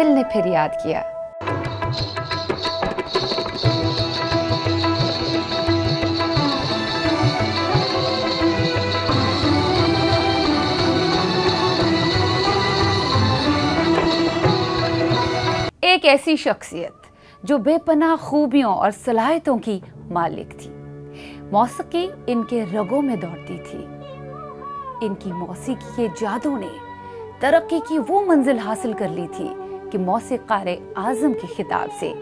दिल ने फिर याद किया। एक ऐसी शख्सियत, जो बेपनाह खूबियों और सलाहितों की मालिक थी। मौसीकी इनके रगों में दौड़ती थी। इनकी मौसीकी के जादू ने तरक्की की वो मंजिल हासिल कर ली थी। कि मौसीकार आज़म के खिताब से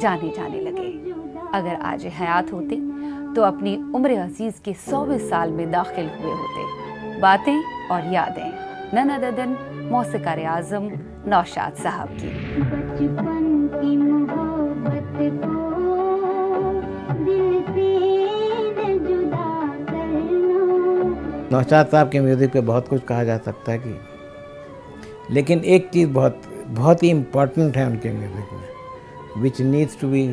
जाने जाने लगे। अगर आज हयात होते तो अपनी उम्र अज़ीज़ के सौवे साल में दाखिल हुए होते। बातें और यादें नन अदन मौसीकार आज़म नौशाद साहब की। बचपन की मोहब्बत को दिल से न जुदा करना। नौशाद साहब के म्यूज़िक पे बहुत कुछ कहा जा सकता है कि लेकिन एक चीज़ बहुत बहुत ही इम्पोर्टेंट है उनके म्यूज़िक में which needs to be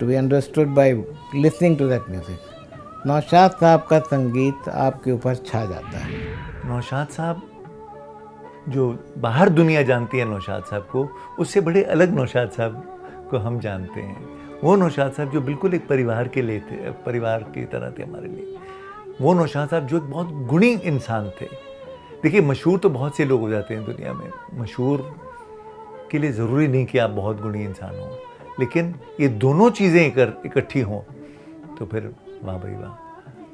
to be understood by listening to that music Naushad साहब का संगीत आपके ऊपर छा जाता है। नौशाद साहब, जो बाहर दुनिया जानती है नौशाद साहब को, उससे बड़े अलग नौशाद साहब को हम जानते हैं। वो नौशाद साहब जो बिल्कुल एक परिवार के लिए थे, परिवार की तरह थे हमारे लिए। वो नौशाद साहब जो एक बहुत गुणी इंसान थे। देखिए मशहूर तो बहुत से लोग हो जाते हैं दुनिया में। मशहूर के लिए ज़रूरी नहीं कि आप बहुत गुणी इंसान हो लेकिन ये दोनों चीज़ें इकट्ठी हों तो फिर वाह भाई वाह।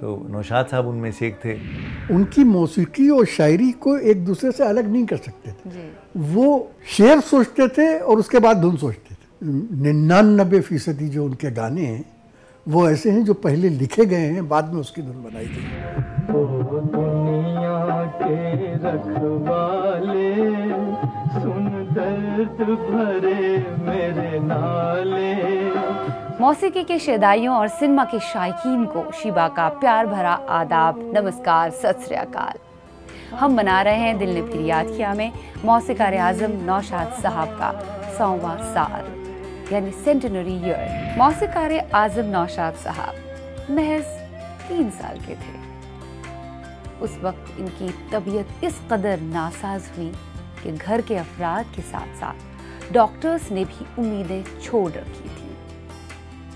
तो नौशाद साहब उनमें से एक थे। उनकी मौसीकी और शायरी को एक दूसरे से अलग नहीं कर सकते थे। वो शेर सोचते थे और उसके बाद धुन सोचते थे। निन्यानबे फ़ीसदी जो उनके गाने हैं वो ऐसे हैं जो पहले लिखे गए हैं बाद में उसकी धुन बनाई गई। के रखवाले, सुन दर्द भरे मेरे नाले। मौसीकी के शदाइयों और सिनेमा के शायकीन को शिबा का प्यार भरा आदाब, नमस्कार, सत श्री अकाल। हम मना रहे हैं दिल ने फिर याद किया में मौसीकार आज़म नौशाद साहब का सौवा साल, यानी सेंटनरी ईयर मौसीकार आज़म नौशाद साहब महज तीन साल के थे। उस वक्त इनकी तबीयत इस कदर नासाज हुई कि घर के अफराद के साथ साथ डॉक्टर्स ने भी उम्मीदें छोड़ रखी थी।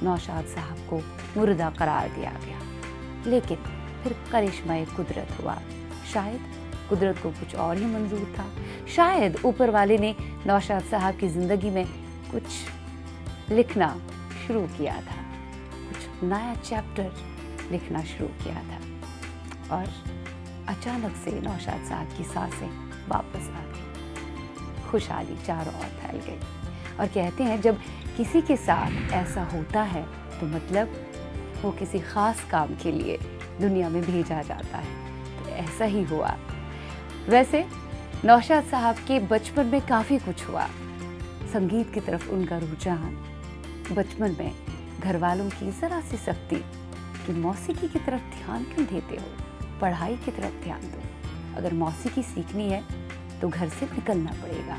नौशाद साहब को मुर्दा करार दिया गया। लेकिन फिर करिश्मा कुदरत हुआ। शायद कुदरत को कुछ और ही मंजूर था। शायद ऊपर वाले ने नौशाद साहब की ज़िंदगी में कुछ लिखना शुरू किया था। कुछ नया चैप्टर लिखना शुरू किया था। और अचानक से नौशाद साहब की साँसें वापस आ गई। खुशहाली चारों ओर फैल गई और कहते हैं, जब किसी के साथ ऐसा होता है तो मतलब वो किसी ख़ास काम के लिए दुनिया में भेजा जाता है। तो ऐसा ही हुआ। वैसे, नौशाद साहब के बचपन में काफ़ी कुछ हुआ। संगीत की तरफ़ उनका रुझान, बचपन में घर वालों की ज़रा सी सख्ती, कि मौसीकी की तरफ़ ध्यान क्यों देते हो? पढ़ाई की तरफ़ ध्यान दो। अगर मौसीकी सीखनी है तो घर से निकलना पड़ेगा।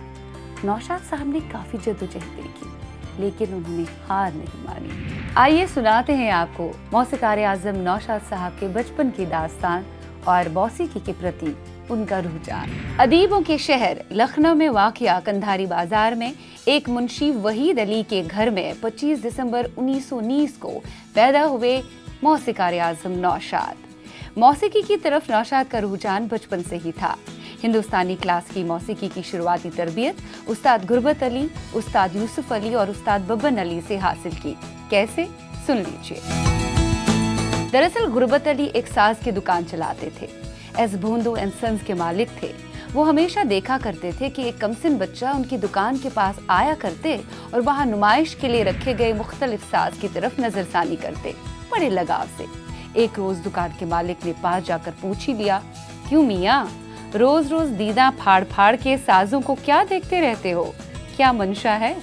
नौशाद साहब ने काफ़ी जद्दोजहद की लेकिन उन्होंने हार नहीं मानी। आइए सुनाते हैं आपको मौसीकार आज़म, नौशाद साहब के बचपन की दास्तान और मौसीकी के प्रति उनका रुझान। अदीबों के शहर, लखनऊ में वाकया कंधारी बाज़ार में एक मुंशी वहीद अली के घर में 25 दिसंबर 1919 को पैदा हुए मौसीकार आज़म, नौशाद। मौसीकी की तरफ़ नौशाद का रुझान बचपन से ही था। हिंदुस्तानी क्लास की मौसीकी की शुरुआती तरबियत उस्ताद गुरबत अली, उस्ताद यूसुफ अली और उस्ताद बब्बन अली से हासिल की। कैसे? सुन लीजिए। दरअसल गुरबत अली एक साज की दुकान चलाते थे। एस भोंदो एंड सन्स के मालिक थे। वो हमेशा देखा करते थे कि एक कमसिन बच्चा उनकी दुकान के पास आया करते और वहाँ नुमाइश के लिए रखे गए मुख्तलिफ़ साज की तरफ़ नजरसानी करते। बड़े लगाव से। एक रोज दुकान के मालिक ने पास जाकर पूछ ही लिया, क्यों मिया? रोज रोज दीदा फाड़ फाड़ के साजों को क्या देखते रहते हो? क्या मंशा है?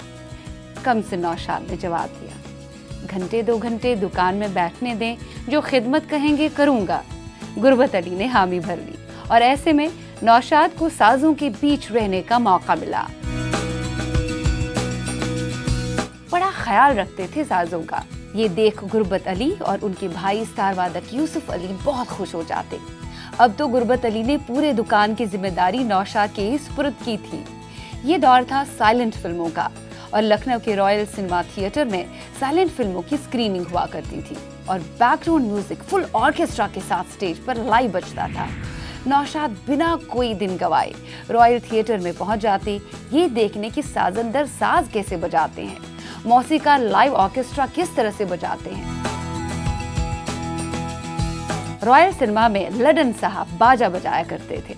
कम से नौशाद ने जवाब दिया, घंटे दो घंटे दुकान में बैठने दें, जो खिदमत कहेंगे करूँगा। गुरबत अली ने हामी भर ली और ऐसे में नौशाद को साजों के बीच रहने का मौका मिला। बड़ा ख्याल रखते थे साजों का। ये देख गुरबत अली और उनके भाई स्टार वादक यूसुफ अली बहुत खुश हो जाते। अब तो गुरबत अली ने पूरे दुकान की ज़िम्मेदारी नौशाद के सुपुर्द की थी। ये दौर था साइलेंट फ़िल्मों का और लखनऊ के रॉयल सिनेमा थिएटर में साइलेंट फ़िल्मों की स्क्रीनिंग हुआ करती थी और बैकग्राउंड म्यूज़िक फुल ऑर्केस्ट्रा के साथ स्टेज पर लाइव बजता था। नौशाद बिना कोई दिन गवाए रॉयल थिएटर में पहुँच जाते, ये देखने की साजन दर साज कैसे बजाते हैं। मौसीकार लाइव ऑर्केस्ट्रा किस तरह से बजाते हैं? रॉयल सिनेमा में लडन साहब बाजा बजाया करते थे।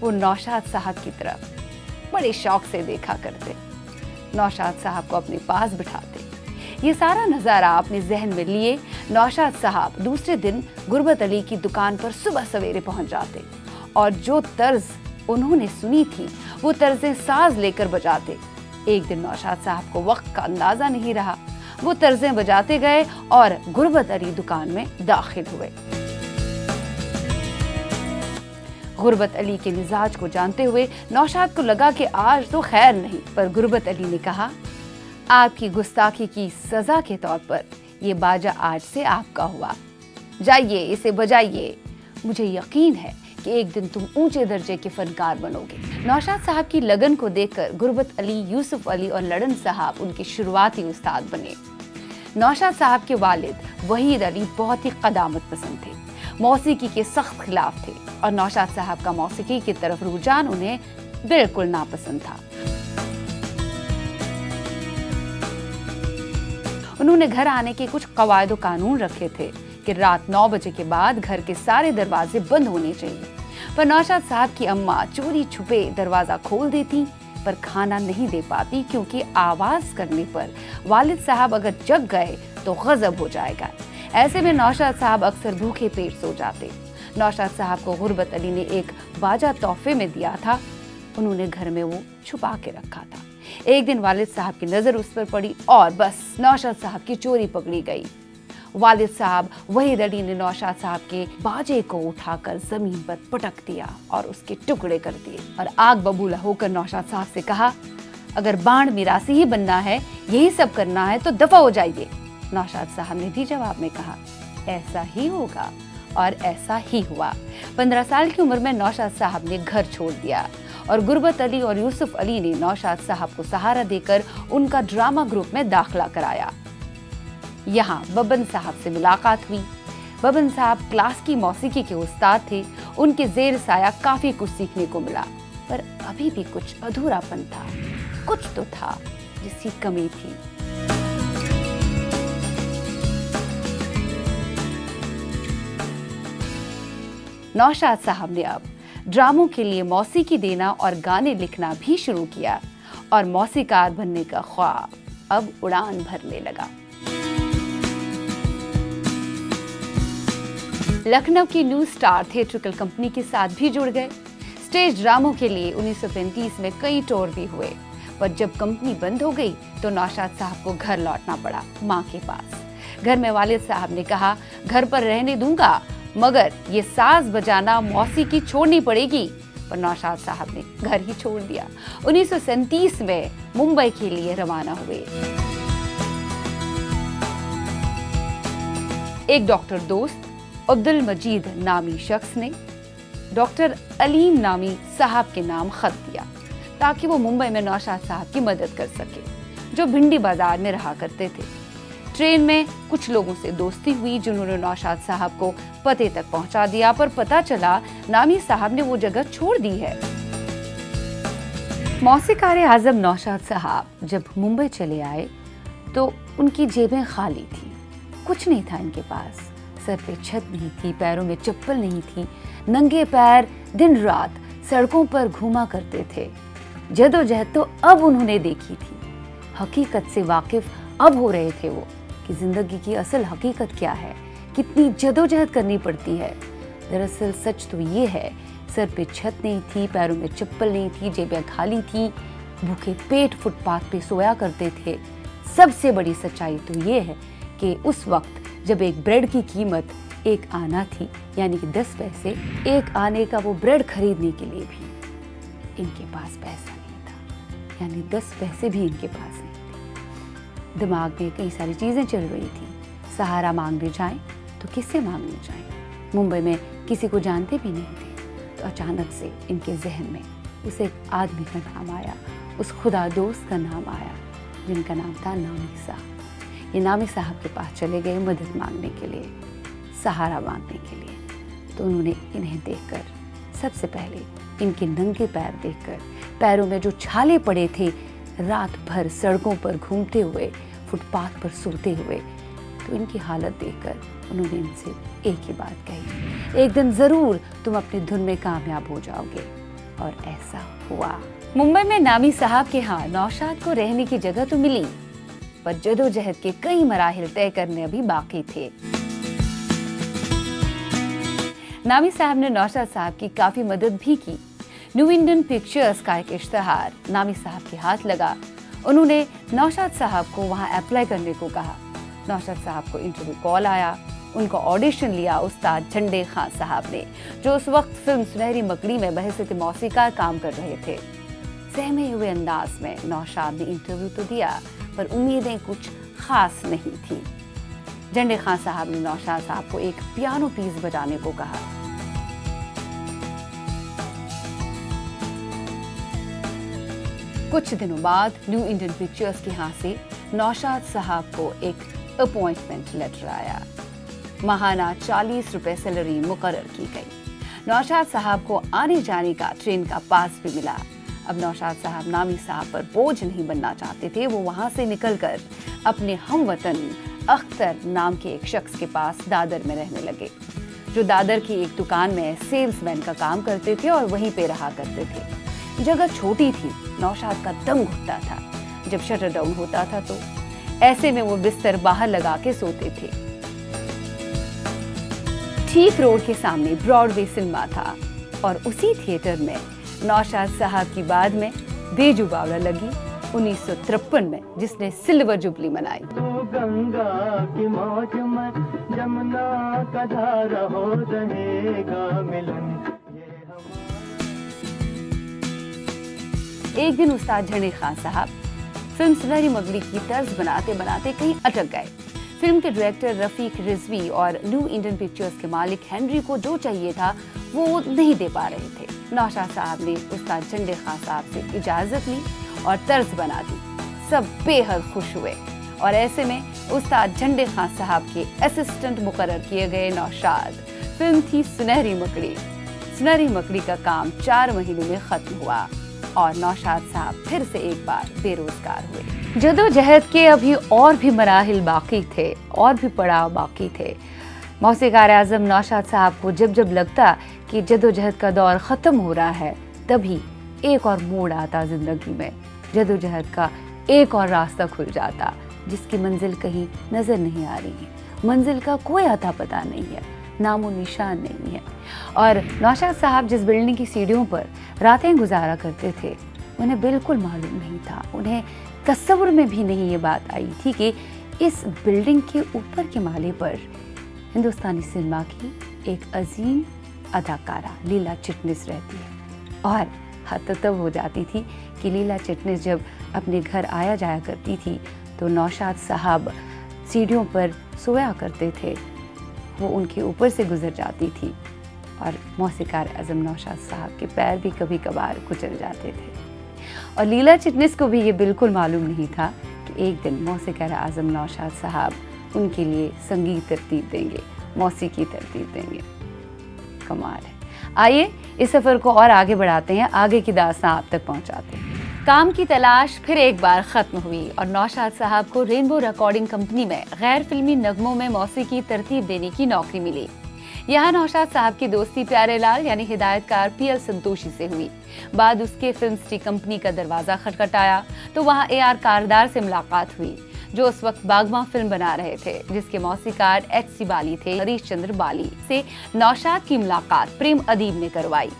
वो नौशाद साहब की तरफ़ बड़े शौक से देखा करते। नौशाद साहब को अपने पास बिठाते। ये सारा नज़ारा अपने जहन में लिए नौशाद साहब दूसरे दिन गुरबत अली की दुकान पर सुबह सवेरे पहुँच जाते और जो तर्ज उन्होंने सुनी थी, वो तर्जें साज लेकर बजाते। एक दिन नौशाद साहब को वक्त का अंदाज़ा नहीं रहा। वो तर्जें बजाते गए और गुरबत अली दुकान में दाखिल हुए। गुरबत अली के मिजाज को जानते हुए नौशाद को लगा कि आज तो खैर नहीं, पर गुरबत अली ने कहा, आपकी गुस्ताखी की सजा के तौर पर ये बाजा आज से आपका हुआ। जाइए, इसे बजाइए। मुझे यकीन है कि एक दिन तुम ऊँचे दर्जे के फनकार बनोगे। नौशाद साहब की लगन को देखकर गुरबत अली, यूसुफ अली और लड़न साहब उनके शुरुआती उस्ताद बने। नौशाद साहब के वालिद वहीद अली बहुत ही कदामत पसंद थे, मौसीकी के सख्त खिलाफ थे और नौशाद साहब का मौसीकी की तरफ़ रुझान उन्हें बिल्कुल नापसंद था। उन्होंने घर आने के कुछ कवायद कानून रखे थे कि रात नौ बजे के बाद घर के सारे दरवाजे बंद होने चाहिए। पर नौशाद साहब की अम्मा चोरी छुपे दरवाज़ा खोल देती, पर खाना नहीं दे पाती क्योंकि आवाज़ करने पर वालिद साहब अगर जग गए तो गजब हो जाएगा। ऐसे में नौशाद साहब अक्सर भूखे पेट सो जाते। नौशाद साहब को गुरबत अली ने एक बाजा तोहफे में दिया था। उन्होंने घर में वो छुपा के रखा था। एक दिन वालिद साहब की नज़र उस पर पड़ी और बस नौशाद साहब की चोरी पकड़ी गई। वालिद साहब वही अली ने नौशाद साहब के बाजे को उठाकर ज़मीन पर पटक दिया और उसके टुकड़े कर दिए। और आग बबूला होकर नौशाद साहब से कहा, अगर बाण मिरासी ही बनना है, यही सब करना है तो दफ़ा हो जाइए। नौशाद साहब ने भी जवाब में कहा, ऐसा ही होगा और ऐसा ही हुआ। पंद्रह साल की उम्र में नौशाद साहब ने घर छोड़ दिया और गुरबत अली और यूसुफ अली ने नौशाद साहब को सहारा देकर उनका ड्रामा ग्रुप में दाखला कराया। यहाँ बबन साहब से मुलाकात हुई। बबन साहब क्लास की मौसीकी के उस्ताद थे। उनके जेर साया काफ़ी कुछ सीखने को मिला, पर अभी भी कुछ अधूरापन था। कुछ तो था जिसकी कमी थी। नौशाद साहब ने अब ड्रामों के लिए मौसीकी देना और गाने लिखना भी शुरू किया और मौसीकार बनने का ख्वाब अब उड़ान भरने लगा। लखनऊ की न्यू स्टार थिएट्रिकल कंपनी के साथ भी जुड़ गए। स्टेज ड्रामों के लिए 1935 में कई टूर भी हुए, पर जब कंपनी बंद हो गई तो नौशाद साहब को घर लौटना पड़ा माँ के पास। घर में वालिद साहब ने कहा, घर पर रहने दूँगा, मगर ये साज बजाना मौसीकी छोड़नी पड़ेगी। पर नौशाद साहब ने घर ही छोड़ दिया। उन्नीस सौ सैंतीस में मुंबई के लिए रवाना हुए। एक डॉक्टर दोस्त अब्दुल मजीद नामी शख्स ने डॉक्टर अलीम नामी साहब के नाम खत दिया ताकि वो मुंबई में नौशाद साहब की मदद कर सके, जो भिंडी बाज़ार में रहा करते थे। ट्रेन में कुछ लोगों से दोस्ती हुई, जिन्होंने नौशाद साहब को पते तक पहुँचा दिया, पर पता चला नामी साहब ने वो जगह छोड़ दी है। मौसीकार आज़म नौशाद साहब जब मुंबई चले आए तो उनकी जेबें खाली थी। कुछ नहीं था इनके पास। सर पे छत नहीं थी, पैरों में चप्पल नहीं थी। नंगे पैर दिन रात सड़कों पर घूमा करते थे। जदोजहद तो अब उन्होंने देखी थी। हकीकत से वाकिफ अब हो रहे थे वो कि ज़िंदगी की असल हकीकत क्या है, कितनी जदोजहद करनी पड़ती है। दरअसल सच तो ये है, सर पे छत नहीं थी, पैरों में चप्पल नहीं थी, जेबें खाली थी, भूखे पेट फुटपाथ पे सोया करते थे। सबसे बड़ी सच्चाई तो ये है कि उस वक्त जब एक ब्रेड की कीमत एक आना थी, यानी कि दस पैसे, एक आने का वो ब्रेड खरीदने के लिए भी इनके पास पैसा नहीं था, यानी दस पैसे भी इनके पास नहीं थे। दिमाग में कई सारी चीज़ें चल रही थी। सहारा मांगने जाएँ तो किससे मांगने जाएँ? मुंबई में किसी को जानते भी नहीं थे तो अचानक से इनके जहन में उस एक आदमी का नाम आया, उस खुदा दोस्त का नाम आया, जिनका नाम था नामी साहब ये नामी साहब के पास चले गए मदद मांगने के लिए, सहारा मांगने के लिए। तो उन्होंने इन्हें देखकर, सबसे पहले इनके नंगे पैर देखकर, पैरों में जो छाले पड़े थे, रात भर सड़कों पर घूमते हुए, फुटपाथ पर सोते हुए तो इनकी हालत देखकर उन्होंने इनसे एक ही बात कही, एक दिन ज़रूर तुम अपनी धुन में कामयाब हो जाओगे। और ऐसा हुआ। मुंबई में नामी साहब के यहाँ नौशाद को रहने की जगह तो मिली। पर जदोजहद के कई मराहिल तय करने अभी बाकी थे। नामी साहब ने नौशाद साहब की काफ़ी मदद भी की। न्यू इंडियन पिक्चर्स का एक इश्तहार नामी साहब के हाथ लगा। उन्होंने नौशाद साहब को वहाँ अप्लाई करने को कहा। नौशाद साहब को इंटरव्यू कॉल आया। उनका ऑडिशन लिया उस्ताद झंडे खान साहब ने, जो उस वक्त फ़िल्म सुनहरी मकड़ी में बहसत मौसीकार काम कर रहे थे। सहमे हुए अंदाज में नौशाद ने इंटरव्यू तो दिया, पर उम्मीदें कुछ खास नहीं थी। झंडे खान साहब ने नौशाद साहब को एक पियानो पीस बजाने को कहा। कुछ दिनों बाद न्यू इंडियन पिक्चर्स के यहाँ से नौशाद साहब को एक अपॉइंटमेंट लेटर आया। महाना चालीस रुपए सैलरी मुकर्र की गई। नौशाद साहब को आने जाने का ट्रेन का पास भी मिला। अब नौशाद साहब नामी साहब पर बोझ नहीं बनना चाहते थे, वो वहाँ से निकलकर अपने हम वतन अख्तर नाम के एक शख्स के पास दादर में रहने लगे, जो दादर की एक दुकान में सेल्समैन का काम करते थे और वहीं पे रहा करते थे। जगह छोटी थी, नौशाद का दम घुटता था। जब शटर डाउन होता था तो ऐसे में वो बिस्तर बाहर लगा के सोते थे। ठीक रोड के सामने ब्रॉडवे सिनेमा था और उसी थिएटर में नौशाद साहब की बाद में बेजू बावला लगी 1953 में जिसने सिल्वर जुबली मनाई। तू गंगा की मौज में जमुना का धारा हो रहेगा मिलन। एक दिन उस्ताद झंडे खान साहब फ़िल्म सुनहरी मगड़ी की तर्ज बनाते बनाते कहीं अटक गए। फ़िल्म के डायरेक्टर रफीक रिजवी और न्यू इंडियन पिक्चर्स के मालिक हेनरी को जो चाहिए था, वो नहीं दे पा रहे थे। नौशाद साहब ने उस्ताद झंडे खान साहब से इजाज़त ली और तर्ज बना दी। सब बेहद खुश हुए और ऐसे में उस्ताद झंडे खान साहब के असिस्टेंट मुकर किए गए नौशाद। फ़िल्म थी सुनहरी मकड़ी। सुनहरी मकड़ी का काम चार महीने में खत्म हुआ। और नौशाद साहब फिर से एक बार बेरोजगार हुए। जदोजहद के अभी और भी मराहल बाकी थे, और भी पड़ाव बाकी थे। मौसीकार आज़म नौशाद साहब को जब जब लगता कि जदोजहद का दौर ख़त्म हो रहा है, तभी एक और मोड़ आता ज़िंदगी में। जदोजहद का एक और रास्ता खुल जाता, जिसकी मंजिल कहीं नज़र नहीं आ रही है। मंजिल का कोई अता पता नहीं है। नामो निशान नहीं है। और नौशाद साहब जिस बिल्डिंग की सीढ़ियों पर रातें गुजारा करते थे, उन्हें बिल्कुल मालूम नहीं था। उन्हें तस्वुर में भी नहीं ये बात आई थी कि इस बिल्डिंग के ऊपर के माले पर हिंदुस्तानी सिनेमा की एक अजीम अदाकारा लीला चिटनिस रहती है। और हद तब हो जाती थी कि लीला चिटनिस जब अपने घर आया जाया करती थी तो नौशाद साहब सीढ़ियों पर सोया करते थे। वो उनके ऊपर से गुजर जाती थी और मौसीकार आज़म नौशाद साहब के पैर भी कभी कभार कुचल जाते थे। और लीला चिटनिस को भी ये बिल्कुल मालूम नहीं था कि एक दिन मौसीकार आज़म नौशाद साहब उनके लिए संगीत तरतीब देंगे मौसीकी तरतीब देंगे। कमाल है। आइए इस सफ़र को और आगे बढ़ाते हैं, आगे की दास्तां आप तक पहुंचाते हैं। काम की तलाश फिर एक बार ख़त्म हुई और नौशाद साहब को रेनबो रिकॉर्डिंग कंपनी में गैर फिल्मी नगमों में मौसीकी तरतीब देने की नौकरी मिली। यहाँ नौशाद साहब की दोस्ती प्यारे लाल यानी हिदायतकार पी एल संतोषी से हुई। बाद उसके फ़िल्म सिटी कंपनी का दरवाज़ा खटखटाया तो वहाँ ए आर कारदार से मुलाकात हुई, जो उस वक्त बागमा फ़िल्म बना रहे थे, जिसके मौसीकार एच सी बाली थे, हरीश चंद्र बाली से नौशाद की मुलाकात प्रेम अदीब ने करवाई।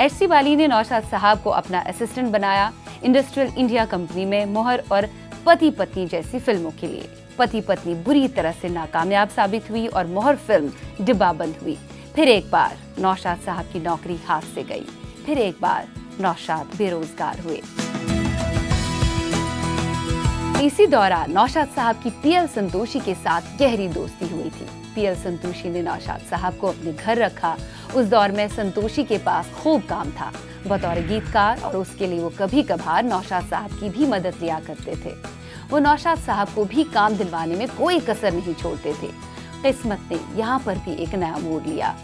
एच बाली ने नौशाद साहब को अपना असिस्टेंट बनाया इंडस्ट्रियल इंडिया कंपनी में मोहर और पति पत्नी जैसी फ़िल्मों के लिए। पति पत्नी बुरी तरह से नाकामयाब साबित हुई और मोहर फ़िल्म डिब्बाबंद हुई। फिर एक बार नौशाद साहब की नौकरी हाथ से गई। फिर एक बार नौशाद बेरोजगार हुए। इसी दौरान नौशाद साहब की पीएल संतोषी के साथ गहरी दोस्ती हुई थी। पीएल संतोषी ने नौशाद साहब को अपने घर रखा। उस दौर में संतोषी के पास खूब काम था। बतौर गीतकार और उसके लिए वो कभी कभार नौशाद साहब की भी मदद लिया करते थे। वो नौशाद साहब को भी काम दिलवाने में कोई कसर नहीं छोड़ते थे। किस्मत ने यहाँ पर भी एक नया मोड़ लिया।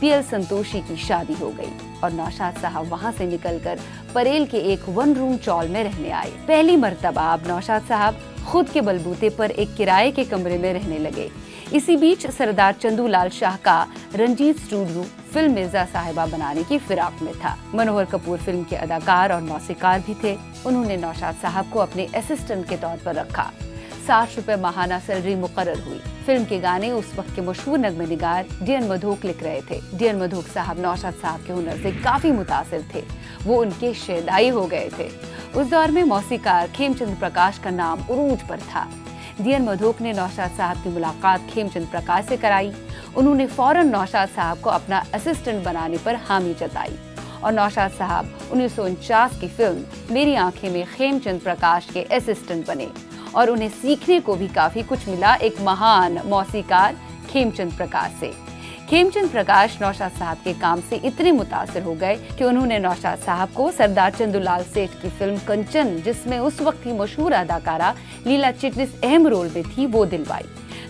पीएल संतोषी की शादी हो गई और नौशाद साहब वहाँ से निकलकर परेल के एक वन रूम चौल में रहने आए। पहली मर्तबा अब नौशाद साहब खुद के बलबूते पर एक किराए के कमरे में रहने लगे। इसी बीच सरदार चंदूलाल शाह का रंजीत स्टूडियो फ़िल्म मिर्ज़ा साहिबा बनाने की फिराक में था। मनोहर कपूर फ़िल्म के अदाकार और मौसीकार भी थे। उन्होंने नौशाद साहब को अपने असिस्टेंट के तौर पर रखा। साठ रुपए माहाना सैलरी मुकर हुई। फ़िल्म के गाने उस वक्त के मशहूर नगमे निगार डीएन मधोक लिख रहे थे। डीएन मधोक साहब नौशाद साहब के हुनर से काफ़ी मुतासर थे। वो उनके शेदाई हो गए थे। उस दौर में मौसीकार खेमचंद प्रकाश का नाम उरूज पर था। डीएन मधोक ने नौशाद साहब की मुलाकात खेमचंद प्रकाश से कराई। उन्होंने फ़ौरन नौशाद साहब को अपना असिस्टेंट बनाने पर हामी जताई। और नौशाद साहब उन्नीस सौ उनचास की फ़िल्म मेरी आँखें में खेमचंद प्रकाश के असिस्टेंट बने। और उन्हें सीखने को भी काफ़ी कुछ मिला एक महान मौसीकार खेमचंद प्रकाश से। खेमचंद प्रकाश नौशाद साहब के काम से इतने मुतासर हो गए कि उन्होंने नौशाद साहब को सरदार चंदूलाल सेठ की फ़िल्म कंचन, जिसमें उस वक्त की मशहूर अदाकारा लीला चिटनिस अहम रोल में थी, वो दिलवाई।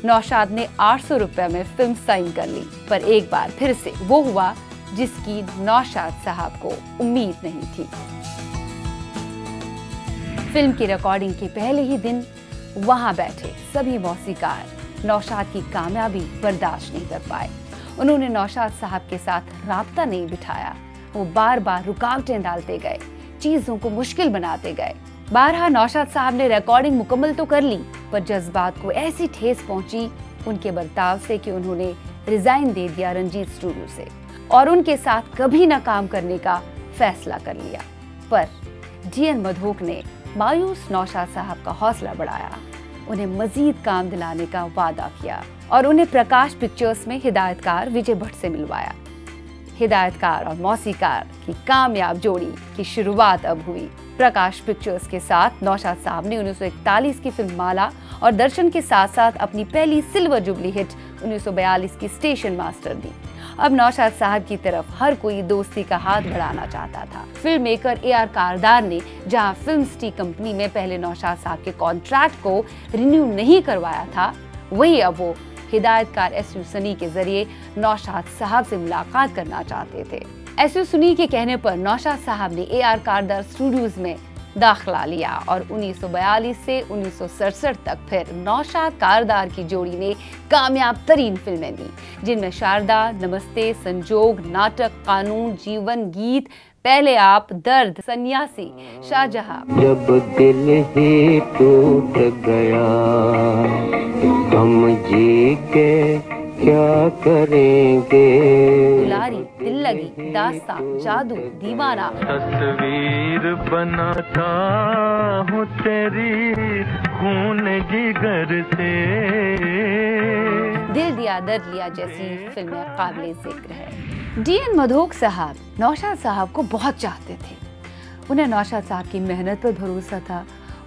नौशाद ने आठ सौ रुपए में फ़िल्म साइन कर ली, पर एक बार फिर से वो हुआ जिसकी नौशाद साहब को उम्मीद नहीं थी। फ़िल्म की रिकॉर्डिंग के पहले ही दिन वहाँ बैठे सभी मौसीकार नौशाद की कामयाबी बर्दाश्त नहीं कर पाए। उन्होंने नौशाद साहब के साथ राबता नहीं बिठाया। वो बार बार रुकावटें डालते गए, चीज़ों को मुश्किल बनाते गए। बारहा नौशाद साहब ने रिकॉर्डिंग मुकम्मल तो कर ली, पर जज्बात को ऐसी ठेस पहुँची, उनके बर्ताव से कि उन्होंने रिजाइन दे दिया रंजीत स्टूडियो से, और उनके साथ कभी ना काम करने का फैसला कर लिया। पर डीएन मधोक ने मायूस नौशाद साहब का हौसला बढ़ाया। उन्हें मजीद काम दिलाने का वादा किया और उन्हें प्रकाश पिक्चर्स में हिदायतकार विजय भट्ट से मिलवाया। हिदायतकार और मौसीकार की कामयाब जोड़ी की शुरुआत अब हुई। प्रकाश पिक्चर्स के साथ नौशाद साहब ने 1941 की फ़िल्म माला और दर्शन के साथ साथ अपनी पहली सिल्वर जुबली हिट 1942 की स्टेशन मास्टर दी। अब नौशाद साहब की तरफ़ हर कोई दोस्ती का हाथ बढ़ाना चाहता था। Film maker A R Kardar ने, जहाँ फ़िल्म सिटी कंपनी में पहले नौशाद साहब के कॉन्ट्रैक्ट को रिन्यू नहीं करवाया था, वही अब वो हिदायतकार एस यू सनी के ज़रिए नौशाद साहब से मुलाकात करना चाहते थे। एस यू सनी के कहने पर नौशाद साहब ने ए आर कारदार स्टूडियोज में दाखला लिया और 1942 से उन्नीस तक फिर नौशाद कारदार की जोड़ी ने कामयाब तरीन फ़िल्में दी, जिनमें शारदा, नमस्ते, संजोग, नाटक, कानून, जीवन गीत, पहले आप, दर्द, सन्यासी, शाहजहां। जब दिल ही टूट गया हम जी के क्या करेंगे? दास्तां जादू दीवाना। तस्वीर बनाता हूँ तेरी खून जिगर से। दिल दिया दर्द लिया जैसी फ़िल्में काबिल ज़िक्र है। डी एन मधोक साहब नौशाद साहब को बहुत चाहते थे। उन्हें नौशाद साहब की मेहनत पर भरोसा था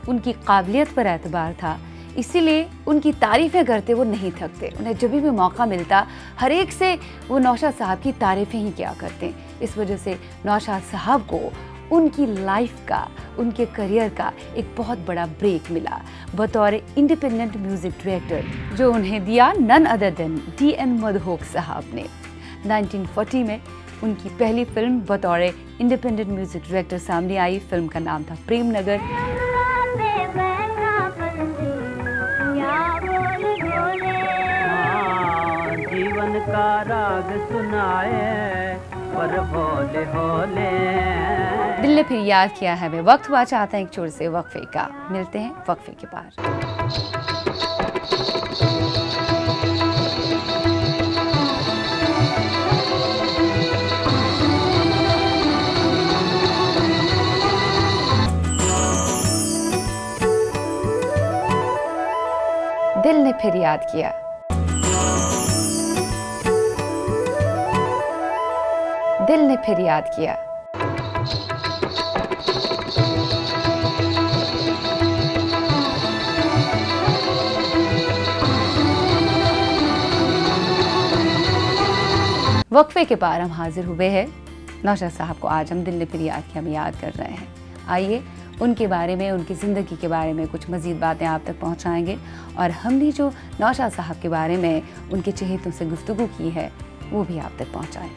उनकी काबिलियत पर एतबार था। इसीलिए उनकी तारीफ़ें करते वो नहीं थकते। उन्हें जब भी मौका मिलता, हर एक से वो नौशाद साहब की तारीफ़ें ही किया करते। इस वजह से नौशाद साहब को उनकी लाइफ का, उनके करियर का एक बहुत बड़ा ब्रेक मिला। बतौर इंडिपेंडेंट म्यूज़िक डायरेक्टर जो उन्हें दिया none other than D N Madhok साहब ने। 1940 में उनकी पहली फ़िल्म बतौर इंडिपेंडेंट म्यूज़िक डायरेक्टर सामने आई। फ़िल्म का नाम था प्रेम नगर जीवन का राग सुनाए, पर भोले दिल ने फिर याद किया है वक्त हुआ चाहते हैं एक छोटे से वक्फे का। मिलते हैं वक्फे के पार दिल ने फिर याद किया। दिल ने फिर याद किया। वक्फे के पार हम हाजिर हुए हैं। नौशाद साहब को आज हम दिल ने फिर याद किया में याद कर रहे हैं। आइए, उनके बारे में, उनकी ज़िंदगी के बारे में कुछ मज़ीद बातें आप तक पहुंचाएँगे। और हमने जो नौशाद साहब के बारे में उनके चहेतों से गुफ्तु की है, वो भी आप तक पहुंचाएँ।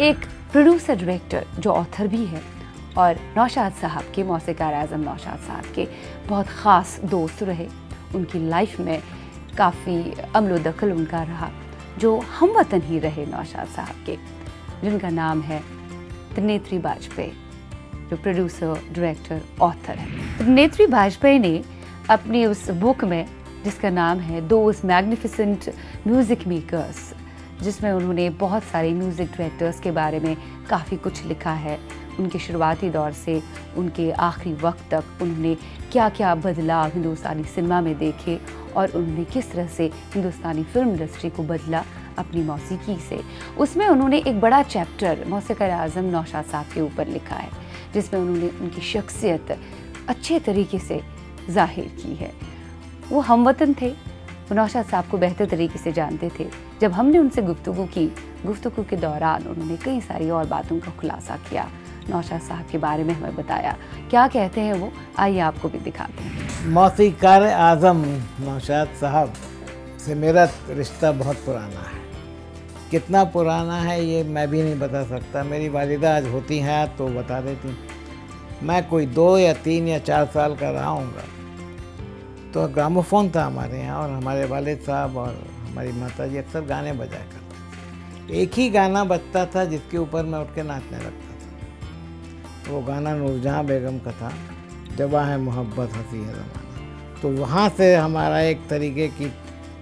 एक प्रोड्यूसर डायरेक्टर जो ऑथर भी है, और नौशाद साहब के, मौसीकार आज़म नौशाद साहब के बहुत ख़ास दोस्त रहे। उनकी लाइफ में काफ़ी अमलो दखल उनका रहा, जो हम वतन ही रहे नौशाद साहब के, जिनका नाम है त्रिनेत्री वाजपेयी जो प्रोड्यूसर डायरेक्टर ऑथर है। त्रिनेत्री वाजपेयी ने अपनी उस बुक में जिसका नाम है दोज मैग्निफिसेंट म्यूज़िक मेकर्स जिसमें उन्होंने बहुत सारे म्यूज़िक डायरेक्टर्स के बारे में काफ़ी कुछ लिखा है। उनके शुरुआती दौर से, उनके आखिरी वक्त तक उन्होंने क्या क्या बदलाव हिंदुस्तानी सिनेमा में देखे और उन्होंने किस तरह से हिंदुस्तानी फ़िल्म इंडस्ट्री को बदला अपनी मौसीकी से। उसमें उन्होंने एक बड़ा चैप्टर मौसीकर आज़म नौशाद साहब के ऊपर लिखा है, जिसमें उन्होंने उनकी शख्सियत अच्छे तरीके से ज़ाहिर की है। वो हम वतन थे। वो नौशाद साहब को बेहतर तरीके से जानते थे। जब हमने उनसे गुफ्तु की गुफ्तु के दौरान उन्होंने कई सारी और बातों का खुलासा किया। नौशाद साहब के बारे में हमें बताया। क्या कहते हैं वो? आइए आपको भी दिखाते हैं। मौसीकार आज़म, नौशाद साहब, से मेरा रिश्ता बहुत पुराना है। कितना पुराना है ये मैं भी नहीं बता सकता। मेरी वालिदा आज होती हैं तो बता देती मैं कोई दो या तीन या चार साल का रहा हूँगा। तो ग्रामोफोन था हमारे यहाँ और हमारे वालिद साहब और हमारी माता जी अक्सर गाने बजाया करते थे। एक ही गाना बजता था जिसके ऊपर मैं उठ के नाचने लगता था। वो गाना नूरजहाँ बेगम का था जवा है मोहब्बत हँसी है ज़माना। तो वहाँ से हमारा एक तरीके की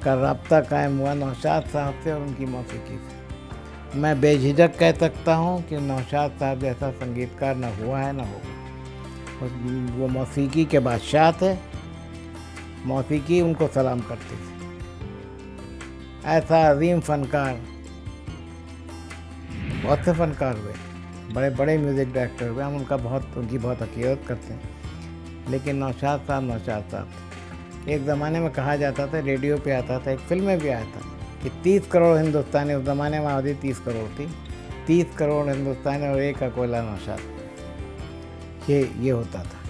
का रबता कायम हुआ नौशाद साहब से और उनकी मौसीकी से। मैं बेझिझक कह सकता हूँ कि नौशाद साहब जैसा संगीतकार ना हुआ है, ना होगा। वो मौसीकी के बादशाह थे। मौसीकी उनको सलाम करती थी। ऐसा अजीम फनकार, बहुत से फनकार हुए। बड़े बड़े म्यूज़िक डायरेक्टर हुए, हम उनका बहुत, उनकी बहुत अकीदत करते हैं। लेकिन नौशाद साहब नौशाद साहब, एक ज़माने में कहा जाता था, रेडियो पे आता था, एक फ़िल्म में भी आया था कि तीस करोड़ हिंदुस्तानी, उस ज़माने में आबादी तीस करोड़ थी। तीस करोड़ हिंदुस्तानी और एक अकोला नौशाद। ये ये होता था।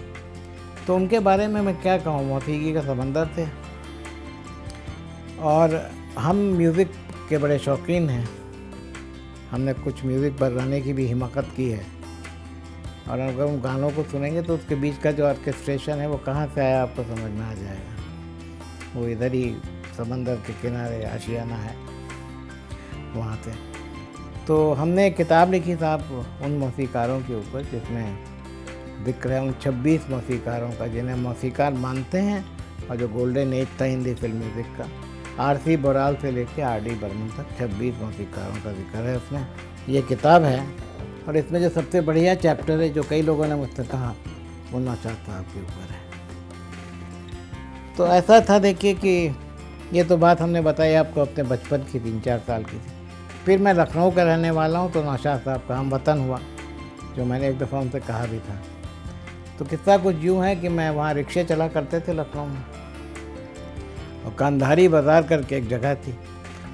तो उनके बारे में मैं क्या कहूँ? मौसीकी का समंदर थे। और हम म्यूज़िक के बड़े शौकीन हैं। हमने कुछ म्यूज़िक बनाने की भी हिमाकत की है। और अगर उन गानों को सुनेंगे तो उसके बीच का जो ऑर्केस्ट्रेशन है, वो कहाँ से आया आपको समझ में आ जाएगा। वो इधर ही समंदर के किनारे आशियाना है, वहाँ से तो हमने एक किताब लिखी साहब उन मौसीकारों के ऊपर, जिसमें ज़िक्र है उन 26 मौसीकारों का, जिन्हें मौसीकार मानते हैं और जो गोल्डन एज था हिंदी फ़िल्म म्यूज़िक का। आर सी बोराल से लेकर आर डी बर्मन तक 26 मौसीकारों का ज़िक्र है उसमें। ये किताब है और इसमें जो सबसे बढ़िया चैप्टर है, जो कई लोगों ने मुझसे कहा, वो नौशाद साहब के ऊपर है। तो ऐसा था देखिए कि ये तो बात हमने बताई आपको अपने बचपन की, तीन चार साल की थी। फिर मैं लखनऊ का रहने वाला हूँ तो नौशाद साहब का हम वतन हुआ, जो मैंने एक दफ़ा उनसे कहा भी था। तो किस्सा कुछ यूँ है कि मैं वहाँ रिक्शे चला करते थे लखनऊ में। और कांधारी बाज़ार करके एक जगह थी।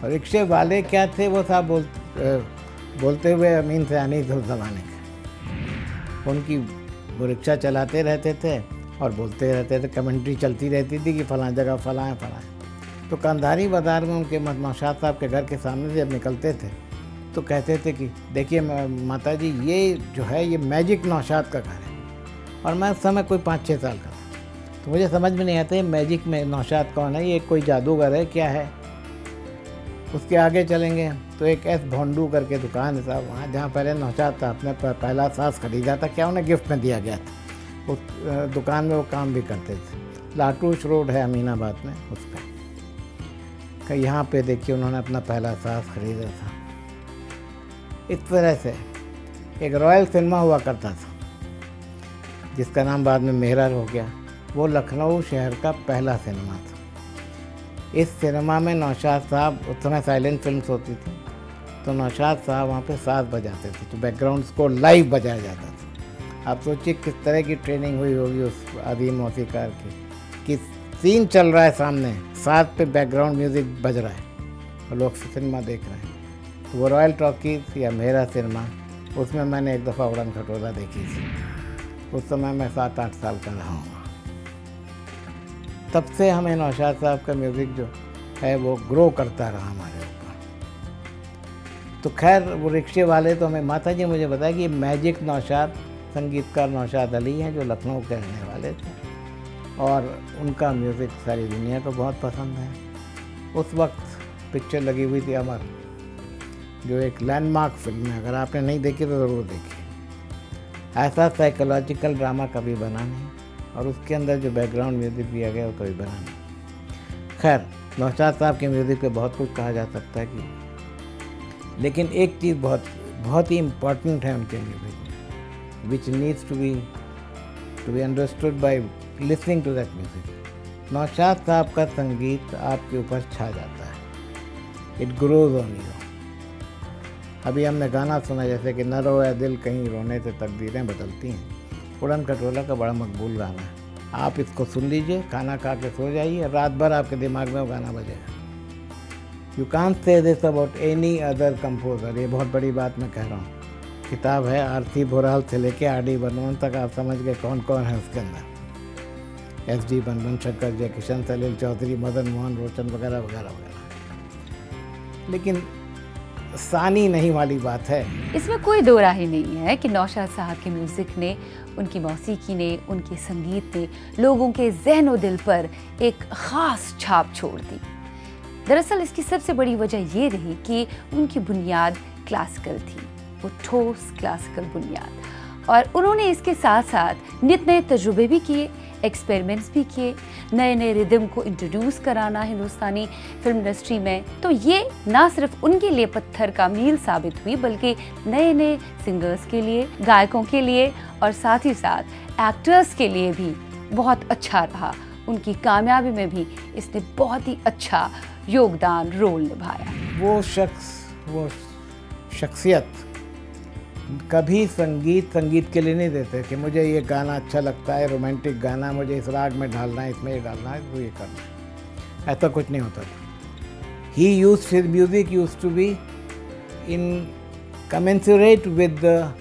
और रिक्शे वाले क्या थे वो साहब बोल बोलते हुए अमीन से सयानी थे उस ज़माने के। उनकी वो रिक्शा चलाते रहते थे और बोलते रहते थे, कमेंट्री चलती रहती थी कि फ़लाँ जगह फ़लाँ है फ़लाँ है। तो कांधारी बाज़ार में उनके नौशाद साहब के घर के सामने से जब निकलते थे तो कहते थे कि, देखिए माता जी ये जो है, ये मैजिक नौशाद का घर है। और मैं उस समय कोई पाँच छः साल का था। तो मुझे समझ में नहीं आता मैजिक में नौशाद कौन है, ये कोई जादूगर है, क्या है? उसके आगे चलेंगे तो एक एस भोंडू करके दुकान है साहब, वहाँ जहाँ पहले नौशाद था, अपने पहला सांस खरीदा था, क्या उन्हें गिफ्ट में दिया गया था? उस दुकान में वो काम भी करते थे। लाटूश रोड है अमीनाबाद में, उस पर यहाँ पे देखिए उन्होंने अपना पहला सांस खरीदा था। इस तरह से एक रॉयल सिनेमा हुआ करता था। जिसका नाम बाद में मेहरा हो गया, वो लखनऊ शहर का पहला सिनेमा था। इस सिनेमा में नौशाद साहब उस समय साइलेंट फिल्म्स होती थी तो नौशाद साहब वहाँ पे साथ बजाते थे तो बैकग्राउंड स्कोर लाइव बजाया जाता था। आप सोचिए किस तरह की ट्रेनिंग हुई होगी उस आदि मौसीकार की। कि सीन चल रहा है सामने साथ पे बैकग्राउंड म्यूज़िक बज रहा है और लोग सिनेमा देख रहे हैं। तो वो रॉयल टॉकीज या मेरा सिनेमा, उसमें मैंने एक दफ़ा उड़न खटोला देखी थी। उस समय मैं सात आठ साल का रहा हूँ। तब से हमें नौशाद साहब का म्यूज़िक जो है वो ग्रो करता रहा हमारे ऊपर। तो खैर, वो रिक्शे वाले तो हमें माता जी मुझे बताया कि मैजिक नौशाद, संगीतकार नौशाद अली हैं जो लखनऊ के रहने वाले थे। और उनका म्यूज़िक सारी दुनिया को बहुत पसंद है। उस वक्त पिक्चर लगी हुई थी अमर, जो एक लैंडमार्क फ़िल्म है। अगर आपने नहीं देखी तो ज़रूर देखी ऐसा साइकोलॉजिकल ड्रामा कभी बना नहीं, और उसके अंदर जो बैकग्राउंड म्यूज़िक दिया गया वो कभी बना नहीं। खैर, नौशाद साहब के म्यूज़िक पे बहुत कुछ कहा जा सकता है कि, लेकिन एक चीज़ बहुत बहुत ही इम्पोर्टेंट है उनके म्यूज़िक में which needs to be to be understood by listening to that music Naushad साहब का संगीत आपके ऊपर छा जाता है। इट ग्रोज ऑन यू अभी हमने गाना सुना, जैसे कि न रोया दिल कहीं रोने से तकदीरें बदलती हैं। उड़न कटोला का बड़ा मकबूल गाना है। आप इसको सुन लीजिए, खाना खा के सो जाइए रात भर आपके दिमाग में वो गाना बजेगा you can say this about any other composer ये बहुत बड़ी बात मैं कह रहा हूँ। किताब है आरती भोराल से लेके आर डी बर्मन तक, आप समझ गए कौन कौन है उसके अंदर। एस डी बर्मन शंकर जय किशन सलील चौधरी, मदन मोहन, रोशन वगैरह वगैरह वगैरह। लेकिन सानी नहीं वाली बात है। इसमें कोई दो राय नहीं है कि नौशाद साहब के म्यूज़िक ने, उनकी मौसीकी ने, उनके संगीत ने लोगों के जहन दिल पर एक ख़ास छाप छोड़ दी। दरअसल इसकी सबसे बड़ी वजह ये रही कि उनकी बुनियाद क्लासिकल थी, वो ठोस क्लासिकल बुनियाद। और उन्होंने इसके साथ साथ नित नए तजुर्बे भी किए। एक्सपेरिमेंट्स भी किए नए नए रिदम को इंट्रोड्यूस कराना हिंदुस्तानी फ़िल्म इंडस्ट्री में। तो ये ना सिर्फ़ उनके लिए पत्थर का मील साबित हुई, बल्कि नए नए सिंगर्स के लिए, गायकों के लिए और साथ ही साथ एक्टर्स के लिए भी बहुत अच्छा रहा। उनकी कामयाबी में भी इसने बहुत ही अच्छा योगदान रोल निभाया। वो शख्स, वो शख्सियत कभी संगीत संगीत के लिए नहीं देते कि मुझे ये गाना अच्छा लगता है, रोमांटिक गाना, मुझे इस राग में ढालना है, इसमें ये डालना है तो ये करना ऐसा कुछ नहीं होता था। He use his music used to be in commensurate with the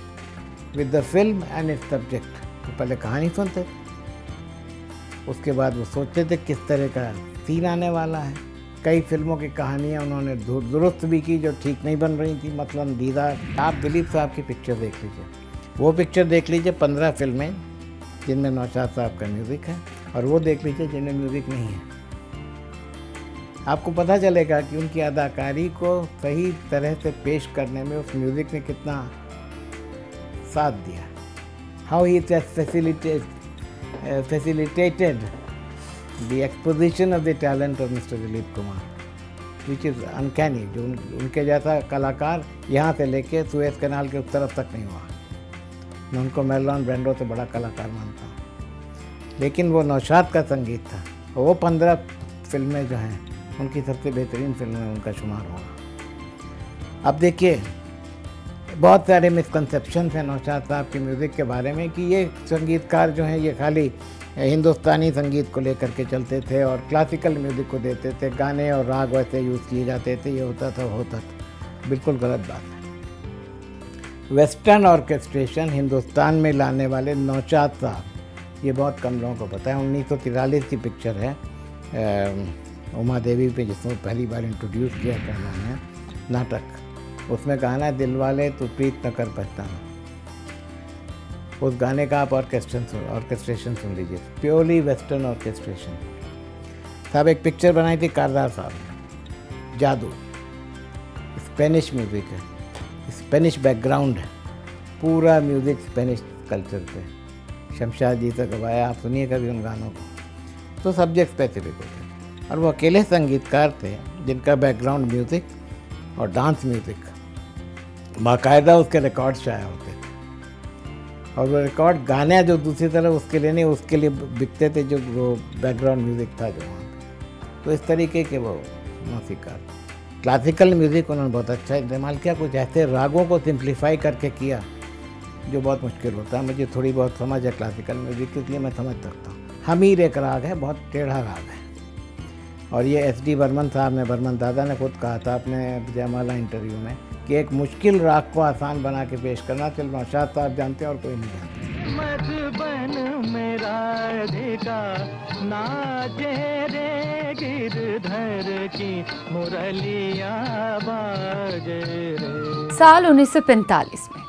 with the film and its subject तो पहले कहानी सुनते उसके बाद वो सोचते थे किस तरह का सीन आने वाला है। कई फ़िल्मों की कहानियाँ उन्होंने दुरुस्त भी की जो ठीक नहीं बन रही थी। मतलब दीदार, आप दिलीप साहब की पिक्चर देख लीजिए। वो पिक्चर देख लीजिए, पंद्रह फ़िल्में, जिनमें नौशाद साहब का म्यूज़िक है, और वो देख लीजिए जिनमें म्यूज़िक नहीं है। आपको पता चलेगा कि उनकी अदाकारी को सही तरह से पेश करने में उस म्यूज़िक ने कितना साथ दिया। How he facilitate facilitated the exposition of the talent of mister Dilip Kumar which is uncanny जो उन, उनके जैसा कलाकार यहाँ से लेके सुएज कैनाल के उस तरफ़ तक नहीं हुआ। मैं उनको मेलॉन ब्रांडो से बड़ा कलाकार मानता हूँ। लेकिन वो नौशाद का संगीत था। वो पंद्रह फ़िल्में जो हैं उनकी सबसे बेहतरीन फ़िल्म उनका शुमार होगा अब देखिए बहुत सारे मिसकंसेप्शन हैं नौशाद साहब के म्यूज़िक के बारे में कि ये संगीतकार जो हैं ये खाली हिंदुस्तानी संगीत को लेकर के चलते थे और क्लासिकल म्यूज़िक को देते थे। गाने और राग वैसे यूज़ किए जाते थे, ये होता था होता था। बिल्कुल गलत बात है। वेस्टर्न ऑर्केस्ट्रेशन हिंदुस्तान में लाने वाले नौशाद साहब ये बहुत कम लोगों को पता है। उन्नीस की पिक्चर है। उमा देवी पे जिसको पहली बार इंट्रोड्यूस किया था उन्होंने नाटक। उसमें गाना दिल वाले तो प्रीत न कर पछताना उस गाने का आप ऑर्केस्ट्रेशन सुन ऑर्केस्ट्रेशन सुन लीजिए। प्योरली वेस्टर्न ऑर्केस्ट्रेशन साहब, एक पिक्चर बनाई थी कारदार साहब जादू। स्पेनिश म्यूज़िक है। स्पेनिश बैकग्राउंड है। पूरा म्यूज़िक स्पेनिश कल्चर पे। शमशाद जी से गवाया, आप सुनिए कभी उन गानों को। तो सब्जेक्ट स्पेसिफिक होते हैं। और वो अकेले संगीतकार थे, जिनका बैकग्राउंड म्यूज़िक और डांस म्यूज़िक बाकायदा उसके रिकॉर्ड्स शाया होते और वो रिकॉर्ड गाने जो दूसरी तरफ़ उसके लिए नहीं, उसके लिए बिकते थे जो वो बैकग्राउंड म्यूज़िक था जो वहाँ तो इस तरीके के वो मौसीकार। क्लासिकल म्यूज़िक उन्होंने बहुत अच्छा इस्तेमाल किया, कुछ ऐसे रागों को सिंप्लीफाई करके किया, जो बहुत मुश्किल होता है। मुझे थोड़ी बहुत समझ है क्लासिकल म्यूज़िक इसलिए मैं समझ सकता हूँ। हमीर एक राग है, बहुत टेढ़ा राग है। और ये एस डी बर्मन साहब ने, बर्मन दादा ने खुद कहा था अपने जयमाला इंटरव्यू में कि एक मुश्किल राग को आसान बना के पेश करना सिर्फ़ नौशाद साहब जानते हैं और कोई नहीं जानते। मधुबन मेरा अधिकार नाचे रे गिरधर की मुरलिया बाजे रे। साल 1945 में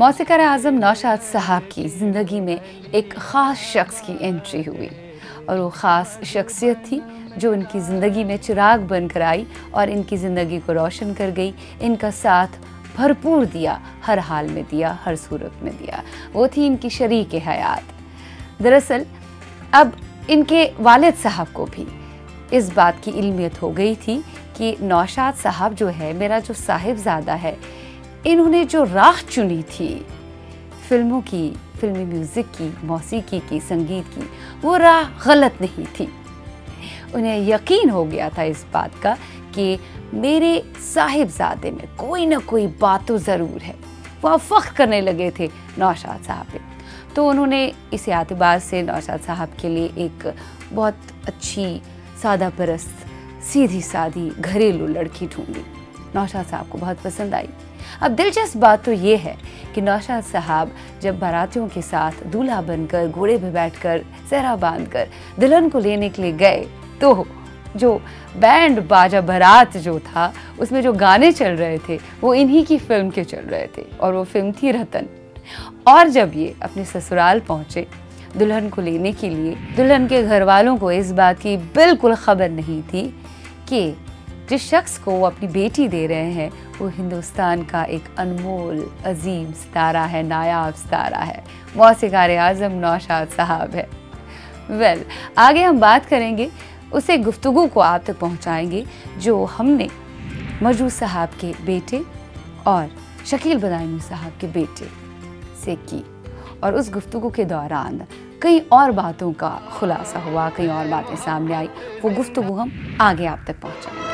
मौसीकार आज़म नौशाद साहब की ज़िंदगी में एक ख़ास शख्स की एंट्री हुई और वो ख़ास शख्सियत थी जो इनकी ज़िंदगी में चिराग बनकर आई और इनकी ज़िंदगी को रोशन कर गई, इनका साथ भरपूर दिया, हर हाल में दिया, हर सूरत में दिया। वो थी इनकी शरीक हयात। दरअसल, अब इनके वालिद साहब को भी इस बात की इल्मियत हो गई थी कि नौशाद साहब जो है, मेरा जो साहिबजादा है, इन्होंने जो राह चुनी थी, फ़िल्मों की, फिल्मी म्यूज़िक की, मौसीकी की, संगीत की, वो राह गलत नहीं थी। उन्हें यकीन हो गया था इस बात का कि मेरे साहिबजादे में कोई ना कोई बात तो ज़रूर है। वह फ़ख्र करने लगे थे नौशाद साहब पे। तो उन्होंने इस एतबार से नौशाद साहब के लिए एक बहुत अच्छी सादा परस्त सीधी सादी घरेलू लड़की ढूंढी। नौशाद साहब को बहुत पसंद आई। अब दिलचस्प बात तो ये है कि नौशाद साहब जब बारातियों के साथ दूल्हा बनकर घोड़े पे बैठकर सहरा बांधकर दुल्हन को लेने के लिए गए तो जो बैंड बाजा बारात जो था उसमें जो गाने चल रहे थे वो इन्हीं की फ़िल्म के चल रहे थे और वो फ़िल्म थी रतन। और जब ये अपने ससुराल पहुँचे दुल्हन को लेने के लिए दुल्हन के घर वालों को इस बात की बिल्कुल खबर नहीं थी कि जिस शख्स को वो अपनी बेटी दे रहे हैं वो हिंदुस्तान का एक अनमोल अजीम सितारा है नायाब सितारा है मौसीकार आज़म नौशाद साहब है। वेल well, आगे हम बात करेंगे उसे गुफ्तगु को आप तक पहुंचाएँगे जो हमने मजरू साहब के बेटे और शकील बदायनी साहब के बेटे से की। और उस गुफ्तगु के दौरान कई और बातों का खुलासा हुआ कई और बातें सामने आई। वो गुफ्तगु हम आगे आप तक पहुंचाएँगे।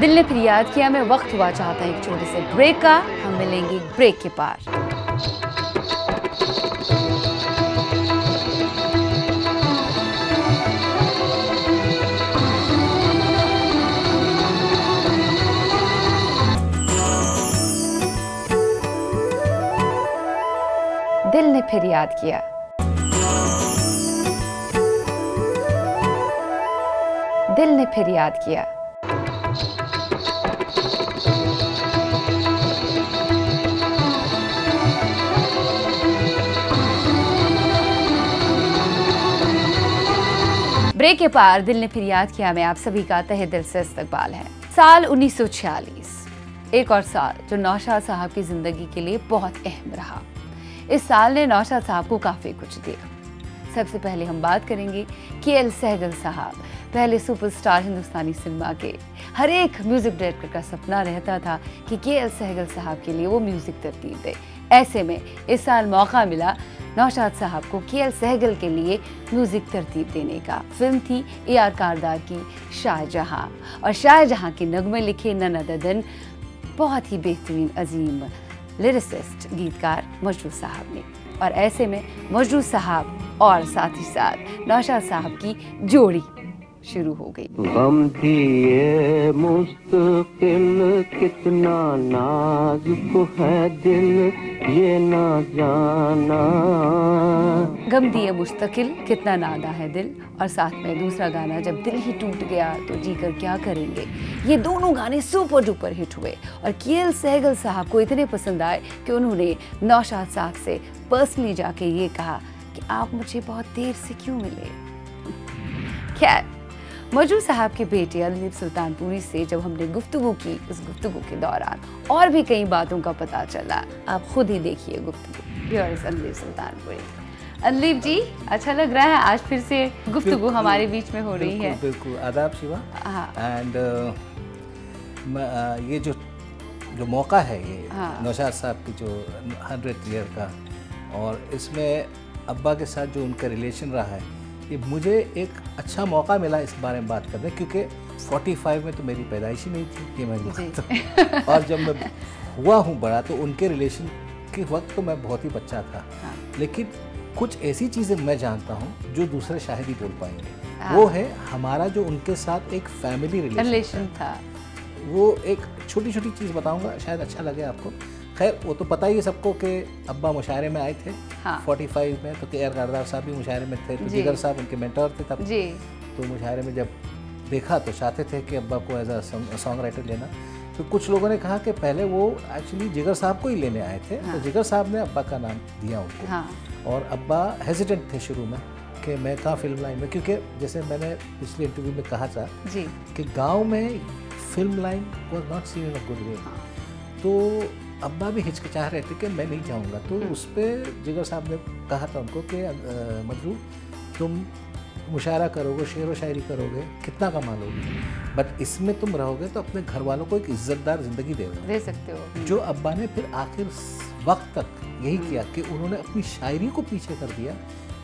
दिल ने फिर याद किया मैं वक्त हुआ चाहता है एक छोटे से ब्रेक का। हम मिलेंगे ब्रेक के पार। दिल ने फिर याद किया। दिल ने फिर याद किया। ब्रेक के पार दिल ने फिर याद किया। मैं आप सभी का तहे दिल से इस्तकबाल है। साल 1946 एक और साल जो नौशाद साहब की ज़िंदगी के लिए बहुत अहम रहा। इस साल ने नौशाद साहब को काफ़ी कुछ दिया। सबसे पहले हम बात करेंगे के एल सहगल साहब, पहले सुपरस्टार हिंदुस्तानी सिनेमा के। हर एक म्यूज़िक डायरेक्टर का सपना रहता था कि के एल सहगल साहब के लिए वो म्यूज़िक तरतीब दे। ऐसे में इस साल मौका मिला नौशाद साहब को के एल सहगल के लिए म्यूज़िक तरतीब देने का। फ़िल्म थी ए आर कारदार की शाहजहां। और शाहजहां के नगमे लिखे ननदन बहुत ही बेहतरीन, अजीम लिरिसिस्ट गीतकार मजरू साहब ने। और ऐसे में मजरू साहब और साथ ही साथ नौशाद साहब की जोड़ी। शुरू हो गई। गम दिए मुस्तकिल कितना नाजुक है दिल ये ना जाना। गम दिए मुस्तकिल कितना नादा है दिल और साथ में दूसरा गाना जब दिल ही टूट गया तो जी कर क्या करेंगे? ये दोनों गाने सुपर डुपर हिट हुए और के सहगल साहब को इतने पसंद आए कि उन्होंने नौशाद साहब से पर्सनली जाके ये कहा कि आप मुझे बहुत देर से क्यों मिले? खैर मजरू साहब के बेटे अदलीब सुल्तानपुरी से जब हमने गुफ्तु की उस गुफ्तगु के दौरान और भी कई बातों का पता चला। आप खुद ही देखिए गुफ्तगु। अदलीब सुल्तानपुरी। अदलीब जी अच्छा लग रहा है आज फिर से गुफ्तगु हमारे बीच में हो रही है। बिल्कुल आदाब शिवा। हाँ। एंड ये जो जो मौका है ये हाँ। नौशाद साहब की जो हंड्रेड ईयर का और इसमें अब्बा के साथ जो उनका रिलेशन रहा है ये मुझे एक अच्छा मौका मिला इस बारे में बात करने क्योंकि 45 में तो मेरी पैदाइश ही नहीं थी ये मैं हूँ। और जब मैं हुआ हूँ बड़ा तो उनके रिलेशन के वक्त तो मैं बहुत ही बच्चा था। हाँ। लेकिन कुछ ऐसी चीज़ें मैं जानता हूँ जो दूसरे शायद ही बोल पाएँगे। वो है हमारा जो उनके साथ एक फैमिली रिलेशन था। वो एक छोटी छोटी चीज़ बताऊँगा शायद अच्छा लगे आपको। खैर वो तो पता ही है सबको कि अब्बा मुशायरे में आए थे हाँ। 45 में तो के आर गारदार साहब भी मुशायरे में थे तो जिगर साहब उनके मेंटर थे तब। जी। तो मुशायरे में जब देखा तो चाहते थे कि अब्बा को एज अ सॉन्ग राइटर लेना। तो कुछ लोगों ने कहा कि पहले वो एक्चुअली जिगर साहब को ही लेने आए थे हाँ। तो जिगर साहब ने अब्बा का नाम दिया उनको। हाँ। और अब्बा हेजिडेंट थे शुरू में कि मैं कहाँ फ़िल्म लाइन में क्योंकि जैसे मैंने पिछले इंटरव्यू में कहा था कि गाँव में film line was not seen in a good way तो अब्बा भी हिचकिचा रहे थे कि मैं नहीं जाऊँगा। तो उस पर जिगर साहब ने कहा था उनको कि मजरू तुम मुशायरा करोगे शेर व शायरी करोगे कितना कमा लोगे बट इसमें तुम रहोगे तो अपने घर वालों को एक इज्जतदार ज़िंदगी दे सकते हो। जो अब्बा ने फिर आखिर वक्त तक यही किया कि उन्होंने अपनी शायरी को पीछे कर दिया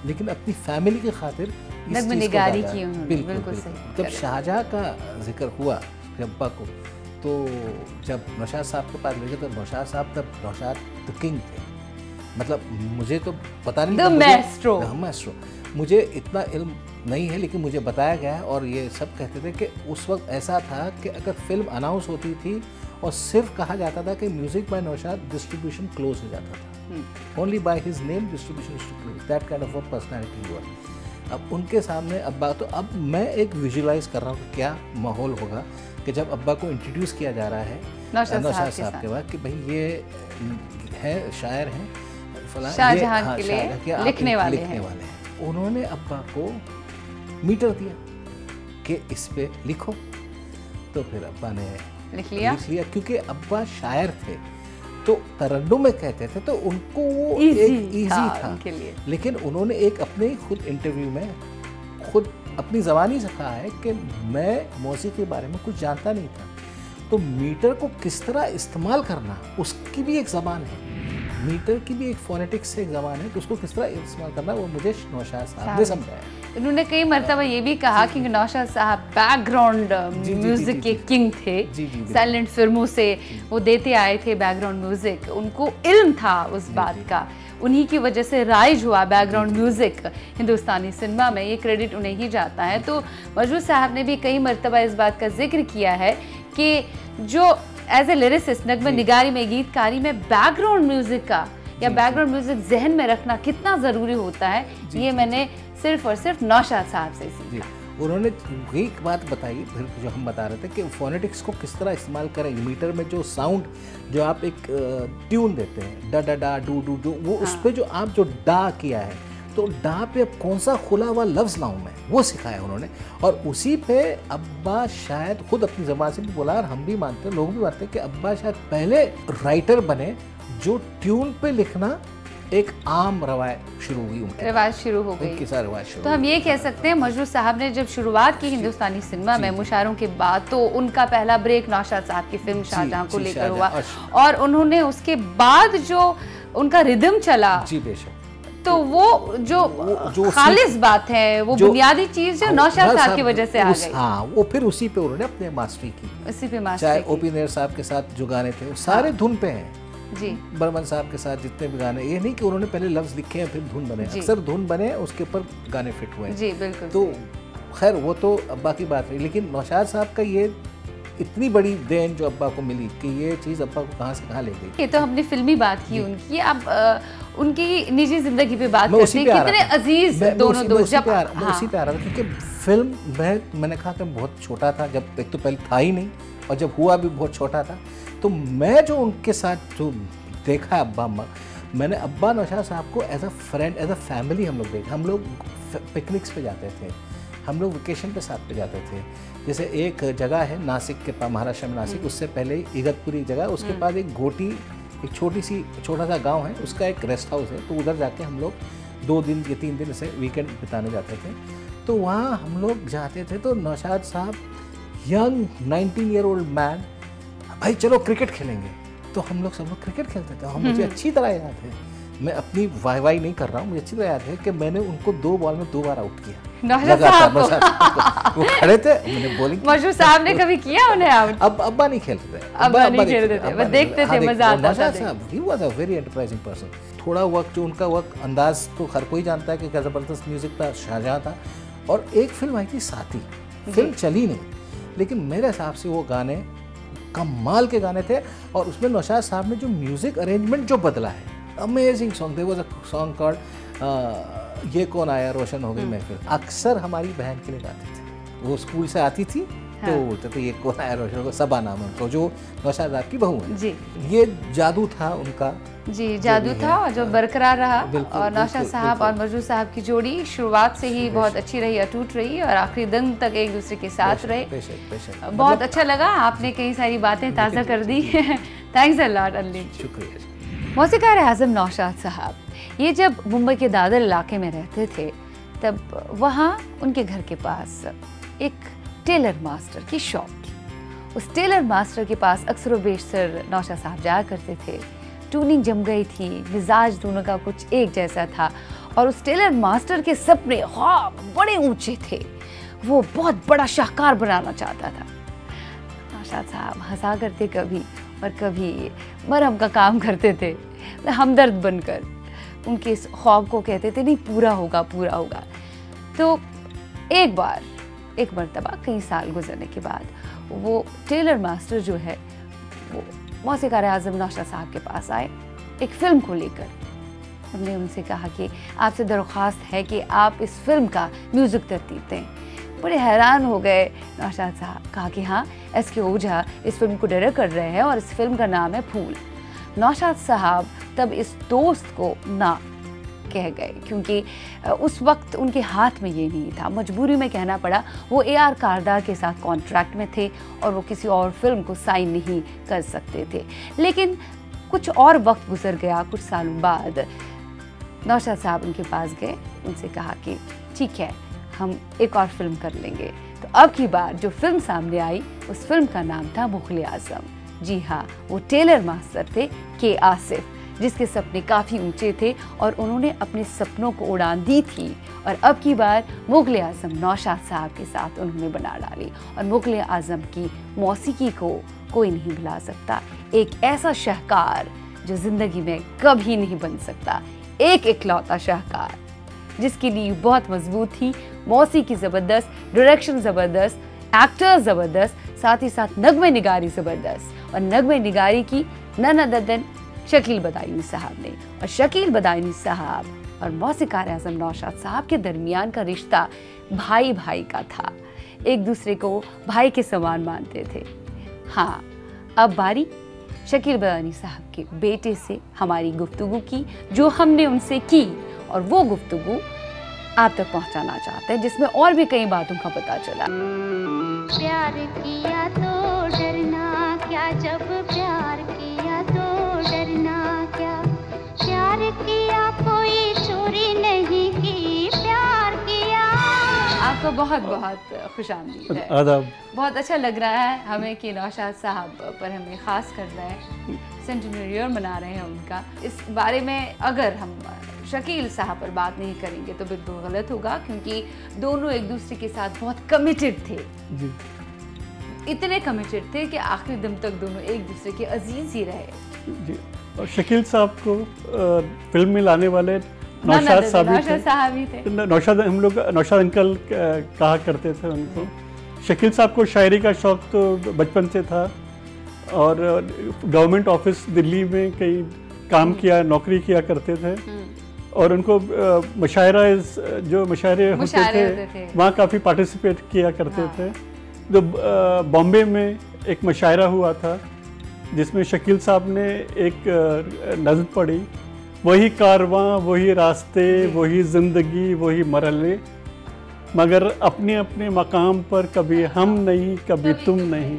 लेकिन अपनी फैमिली की खातिर को बिल्कुल बिल्कुल बिल्कुल। सही, जब। शाहजहाँ का ज़िक्र हुआ अब्बा को तो जब नौशाद साहब के पास गए तो नौशाद साहब तब नौशाद द किंग थे। मतलब मुझे तो पता नहीं मुझे- maestro. हाँ। मुझे इतना इल्म नहीं है लेकिन मुझे बताया गया है और ये सब कहते थे कि उस वक्त ऐसा था कि अगर फ़िल्म अनाउंस होती थी और सिर्फ़ कहा जाता था कि music by Naushad distribution close हो जाता था। Only by his name distribution that kind of personality हुआ। अब उनके सामने अब्बा तो अब मैं एक विजुलाइज कर रहा हूँ कि क्या माहौल होगा कि जब अब्बा को इंट्रोड्यूस किया जा रहा है नौशाद साहब के बाद कि भाई ये है शायर हैं शाहजहां हाँ, के लिए लिखने वाले लिखने हैं। वाले हैं। उन्होंने अब्बा को मीटर दिया कि इस पे लिखो। तो फिर अब्बा ने लिख लिया। लिख लिया क्योंकि अब्बा शायर थे। तो तरन्नुम में कहते थे तो उनको वो Easy एक इजी था था। उनके लिए। लेकिन उन्होंने एक अपने ही खुद इंटरव्यू में खुद अपनी ज़बानी से कहा है कि मैं मौसीकी के बारे में कुछ जानता नहीं था। तो मीटर को किस तरह इस्तेमाल करना उसकी भी एक ज़बान है। मीटर की भी एक फोनेटिक्स से एक ज़बान है तो उसको किस तरह इस्तेमाल करना वो मुझे नौशाद साहब ने समझाया। उन्होंने कई मरतबा ये भी कहा कि नौशाद साहब बैकग्राउंड म्यूज़िक के किंग थे। साइलेंट फ़िल्मों से वो देते आए थे बैकग्राउंड म्यूज़िक उनको इल्म था उस बात का। उन्हीं की वजह से राइज हुआ बैकग्राउंड म्यूज़िक हिंदुस्तानी सिनेमा में। ये क्रेडिट उन्हें ही जाता है। तो मजरू साहब ने भी कई मरतबा इस बात का ज़िक्र किया है कि जो एज ए लिरिसिस्ट नगमा निगारी में गीतकारी में बैकग्राउंड म्यूज़िक का या बैकग्राउंड म्यूज़िक जहन में रखना कितना ज़रूरी होता है ये मैंने सिर्फ़ और सिर्फ़ नौशाद साहब से सीखा। उन्होंने एक बात बताई फिर जो हम बता रहे थे कि फोनेटिक्स को किस तरह इस्तेमाल करें मीटर में जो साउंड जो आप एक ट्यून देते हैं डा डा डा डू डू डू वो उस पर जो आप जो डा किया है तो डा पे अब कौन सा खुला हुआ लफ्ज़ लाऊं मैं वो सिखाया उन्होंने। और उसी पे अब्बा शायद खुद अपनी ज़बान से भी बोला और हम भी मानते हैं लोग भी मानते हैं कि अब्बा शायद पहले राइटर बने जो ट्यून पे लिखना एक आम रवायत शुरू हुई उनके। रिवाज शुरू हो गई। उनकी रवायत शुरू तो हम ये कह सकते हैं मजरू साहब ने जब शुरुआत की हिंदुस्तानी सिनेमा में मुशारों के बाद तो उनका पहला ब्रेक नौशाद साहब की फ़िल्म शाहजहां को लेकर हुआ। और उन्होंने उसके बाद जो उनका रिदम चला जी बेशक। तो वो जो जो खालिस बात है वो बुनियादी चीज़ जो नौशाद साहब की वजह से आ गई। हाँ वो फिर उसी पे उन्होंने अपने मास्टरी की। उसी पे मास्टरी चाहे ओपी नेर साहब के साथ जो गाने थे वो सारे धुन पे हैं। जी। बर्मन साहब के साथ जितने भी गाने ये नहीं कि उन्होंने पहले लफ्ज लिखे हैं फिर धुन बने। अक्सर धुन बने उसके ऊपर गाने फिट हुए जी बिल्कुल। तो खैर वो तो अब्बा की बात रही लेकिन नौशाद साहब का ये इतनी बड़ी देन जो अब्बा को मिली कि ये चीज़ अब्बा को कहाँ से कहाँ ले गई। ये तो हमने फिल्मी बात की उनकी। अब उनकी निजी ज़िंदगी पे बात करते हैं। कितने अज़ीज़ मैं- मैं दोनों उसी- दो मैं उसी जब पे आ रहा- मैं हाँ, उसी पे आ रहा था क्योंकि फ़िल्म मैं मैंने कहा कि मैं बहुत छोटा था जब एक तो पहले था ही नहीं और जब हुआ भी बहुत छोटा था तो मैं जो उनके साथ जो देखा अब्बा अम्मा मैंने अब्बा नौशाद साहब को as a friend as a family हम लोग देखे हम लोग पिकनिक्स पे जाते थे हम लोग वेकेशन पे साथ पे जाते थे। जैसे एक जगह है नासिक के पास महाराष्ट्र में नासिक उससे पहले इगतपुरी जगह उसके पास एक गोटी एक छोटी सी छोटा सा गाँव है उसका एक रेस्ट हाउस है तो उधर जाके हम लोग दो दिन या तीन दिन से वीकेंड बिताने जाते थे। तो वहाँ हम लोग जाते थे तो नौशाद साहब यंग 19 ईयर ओल्ड मैन भाई चलो क्रिकेट खेलेंगे। तो हम लोग सब लोग क्रिकेट खेलते थे। और मुझे अच्छी तरह याद है। मैं अपनी वाई वाई नहीं कर रहा हूँ मुझे अच्छी तरह याद है कि मैंने उनको दो बॉल में दो बार आउट किया। लगातार। वो खड़े थे मैंने बॉलिंग मशहूर साहब ने कभी किया उन्हें आउट अब अब्बा नहीं खेलते थे। अब्बा नहीं खेलते थे, बस देखते थे, हाँ, मज़ा आता था he was a very enterprising person थोड़ा वक्त जो उनका वक्त अंदाज तो हर कोई जानता है कि ज़बरदस्त म्यूज़िक था शाहजहाँ था। और एक फ़िल्म आई थी साथी। फ़िल्म चली नहीं। लेकिन मेरे हिसाब से वो गाने कमाल के गाने थे और उसमें नौशाद साहब ने जो म्यूज़िक अरेंजमेंट जो बदला है amazing song they was a song called ये कौन आया रोशन हो गई महफिल? अक्सर हमारी बहन के लिए गाते थे। वो स्कूल से आती थी तो हाँ। बोलते थे ये कौन आया रोशन हो गई सबा नाम है। उनको जो नौशाद साहब की बहू है। जी। ये जादू था उनका। जी जादू था और जो बरकरार रहा और नौशाद साहब और मजरू साहब की जोड़ी शुरुआत से ही बहुत अच्छी रही अटूट रही और आखिरी दिन तक एक दूसरे के साथ रहे। बहुत अच्छा लगा आपने कई सारी बातें ताज़ा कर दी। थैंक्स अ लॉट अली शुक्रिया। मौसीकार आज़म नौशाद साहब ये जब मुंबई के दादर इलाके में रहते थे तब वहाँ उनके घर के पास एक टेलर मास्टर की शॉप थी उस टेलर मास्टर के पास अक्सर व बेशतर नौशाद साहब जाया करते थे। ट्यूनिंग जम गई थी, मिजाज दोनों का कुछ एक जैसा था और उस टेलर मास्टर के सपने ख्वाब बड़े ऊँचे थे। वो बहुत बड़ा शाहकार बनाना चाहता था। नौशाद साहब हंसा करते कभी और कभी मरहम का काम करते थे। हमदर्द बनकर उनके इस ख्वाब को कहते थे, नहीं, पूरा होगा पूरा होगा। तो एक बार एक मरतबा कई साल गुजरने के बाद। वो टेलर मास्टर जो है, वो मौसीकार आज़म नौशाद साहब के पास आए, एक फ़िल्म को लेकर। हमने उनसे कहा कि आपसे दरख्वास्त है कि आप इस फ़िल्म का म्यूज़िक तरतीब दें। बड़े हैरान हो गए नौशाद साहब, कहा कि हाँ एस के ओझा इस फ़िल्म को डायरेक्ट कर रहे हैं और इस फ़िल्म का नाम है फूल नौशाद साहब तब इस दोस्त को ना कह गए, क्योंकि उस वक्त उनके हाथ में ये नहीं था। मजबूरी में कहना पड़ा, वो ए आर कारदार के साथ कॉन्ट्रैक्ट में थे और वो किसी और फ़िल्म को साइन नहीं कर सकते थे। लेकिन कुछ और वक्त गुजर गया, कुछ सालों बाद, नौशाद साहब उनके पास गए, उनसे कहा कि, ठीक है, हम एक और फ़िल्म कर लेंगे। तो अब की बार जो फ़िल्म सामने आई, उस फ़िल्म का नाम था मुगल आज़म। जी हाँ वो टेलर मास्टर थे के आसिफ जिसके सपने काफ़ी ऊँचे थे और उन्होंने अपने सपनों को उड़ान दी थी। और अब की बार मुगल आज़म नौशाद साहब के साथ उन्होंने बना डाली और मुगल आज़म की मौसीकी को कोई नहीं भुला सकता। एक ऐसा शाहकार जो ज़िंदगी में कभी नहीं बन सकता। एक इकलौता शाहकार जिसकी नींव बहुत मज़बूत थी। मौसीकी ज़बरदस्त डायरेक्शन ज़बरदस्त एक्टर ज़बरदस्त, साथ ही साथ नगमे निगारी ज़बरदस्त। और नगमे निगारी की none other than Shakeel Badayuni साहब ने। और शकील बदायूनी साहब और मौसीकार आज़म नौशाद साहब के दरमियान का रिश्ता भाई भाई का था। एक दूसरे को भाई के समान मानते थे। हाँ अब बारी शकील बदानी साहब के बेटे से हमारी गुफ्तगू की, जो हमने उनसे की और वो गुफ्तगू आप तक पहुंचाना चाहते हैं, जिसमें और भी कई बातों का पता चला। प्यार किया तो डरना क्या? जब प्यार किया तो डरना क्या? प्यार किया कोई चोरी नहीं की। प्यार किया। आपका बहुत बहुत खुश आमदीद है। आदाब। बहुत अच्छा लग रहा है हमें कि नौशाद साहब पर हमें ख़ास कर रहे हैं। सेंटिनरी ईयर मना रहे हैं उनका। इस बारे में अगर हम शकील साहब पर बात नहीं करेंगे तो बिल्कुल गलत होगा क्योंकि दोनों एक दूसरे के साथ बहुत कमिटेड थे। जी। इतने कमिटेड थे कि आखिरी दम तक दोनों एक दूसरे के अज़ीज़ ही रहे। जी और शकील साहब को अ, फ़िल्म में लाने वाले नौशाद साहब ही थे। नौशाद हम लोग नौशाद अंकल कहा करते थे उनको। शकील साहब को शायरी का शौक तो बचपन से था और गवर्नमेंट ऑफ़िस दिल्ली में कई काम किया नौकरी किया करते थे। और उनको मुशायरा जो मुशायरे होते थे, थे। वहाँ काफ़ी पार्टिसिपेट किया करते हाँ। थे। जो बॉम्बे में एक मुशायरा हुआ था जिसमें शकील साहब ने एक नज़म पढ़ी वही कारवां वही रास्ते वही ज़िंदगी वही मरहले मगर अपने अपने मकाम पर कभी हम नहीं कभी तुम नहीं।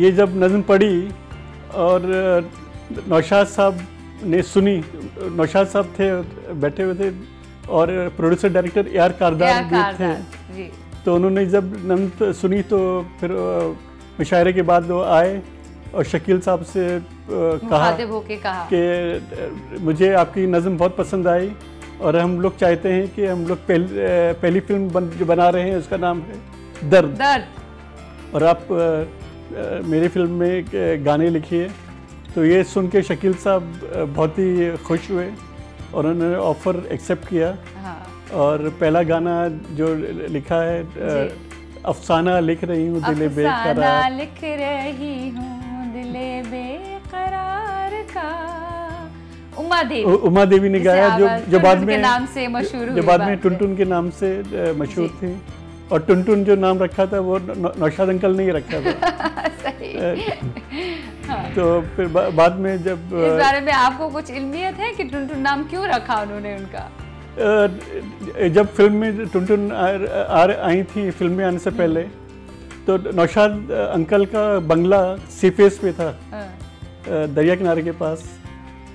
ये जब नज़म पढ़ी और नौशाद साहब ने सुनी नौशाद साहब थे बैठे हुए थे और producer director A R Kardar भी थे। जी। तो उन्होंने जब नम सुनी तो फिर मुशायरे के बाद वो आए और शकील साहब से कहा कि मुझे आपकी नज़म बहुत पसंद आई और हम लोग चाहते हैं कि हम लोग पहल, पहली फ़िल्म बन, जो बना रहे हैं उसका नाम है दर्द। दर्द। और आप अ, मेरी फ़िल्म में गाने लिखिए। तो ये सुन के शकील साहब बहुत ही खुश हुए और उन्होंने ऑफ़र एक्सेप्ट किया। हाँ। और पहला गाना जो लिखा है अफसाना लिख रही हूँ दिल अफसाना बेकरार लिख रही हूँ दिले बेकरार का। उमा देवी। उमा देवी ने गाया जो जो बाद में नाम से मशहूर जो बाद में। टुनटुन के नाम से मशहूर। थी। और टुनटुन जो नाम रखा था वो नौशाद अंकल ने ही रखा था। सही। अ, तो फिर बा, बाद में जब इस बारे में आपको कुछ इल्मियत है कि टुनटुन नाम क्यों रखा उन्होंने उनका? जब फ़िल्म में टुनटुन आई थी फ़िल्म में आने से पहले तो नौशाद अंकल का बंगला सीफेस पे था हाँ, दरिया किनारे के पास।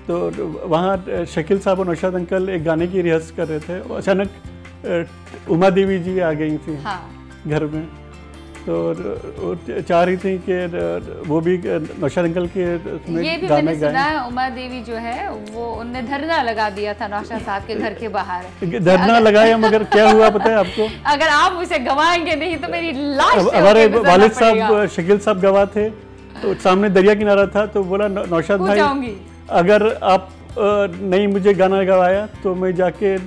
तो वहाँ शकील साहब और नौशाद अंकल एक गाने की रिहर्स कर रहे थे। और अचानक उमा देवी जी आ गई थी हाँ। घर में। तो चाह रही थी कि वो भी नौशाद अंकल के ये भी गाने मैंने सुना है उमा देवी जो है वो उनने धरना लगा दिया था नौशाद साहब के घर के बाहर। धरना लगाया मगर क्या हुआ पता है आपको? अगर आप उसे गवाएँगे नहीं तो मेरी लाश हमारे वालिद साहब शकील साहब गवाह थे तो सामने दरिया किनारा था तो बोला "नौ- नौशाद भाई अगर आप नहीं मुझे गाना गवाया तो मैं जाके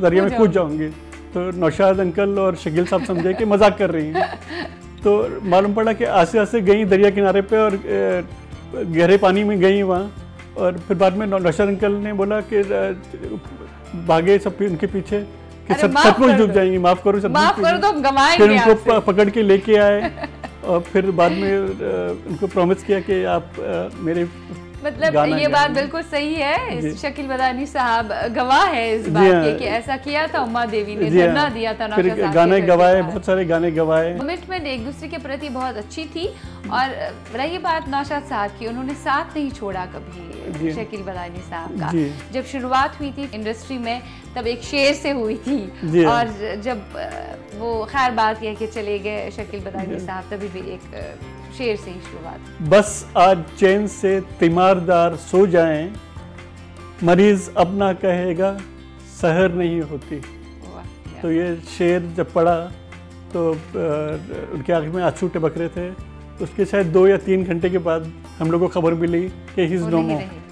दरिया में कूद जाऊँगी। तो नौशाद अंकल और शकील साहब समझे कि मज़ाक कर रही हैं। तो मालूम पड़ा कि आस्ते आस्ते गई दरिया किनारे पे और गहरे पानी में गई वहाँ। और फिर बाद में नौशाद अंकल ने बोला कि भागे सब उनके पीछे कि सब सचमुच डूब। जाएँगी माफ़ करो सब माफ़ कर दो फिर उनको पकड़ के लेके आए और फिर बाद में उनको प्रॉमिस किया कि आप मेरे मतलब ये बात बिल्कुल सही है। शकील बदानी साहब गवाह है इस बात हाँ। के कि ऐसा किया था उमा देवी ने हाँ। धरना दिया था फिर के गाने गवाए बहुत सारे गाने गवाए। कमिटमेंट एक दूसरे के प्रति बहुत अच्छी थी और रही बात नौशाद साहब की उन्होंने साथ नहीं छोड़ा कभी शकील बदानी साहब का। जब शुरुआत हुई थी इंडस्ट्री में तब एक शेर से हुई थी और जब वो खैर बात यह के चले गए शकील बदानी साहब तभी भी एक शेर से ही शुरुआत। बस आज चैन से तीमारदार सो जाएँ मरीज़ अपना कहेगा सहर नहीं होती। तो ये शेर जब पढ़ा तो उनके आँख में आँसू टपक रहे थे। उसके शायद दो या तीन घंटे के बाद हम लोग को खबर मिली कि ही इज़ नो मोर।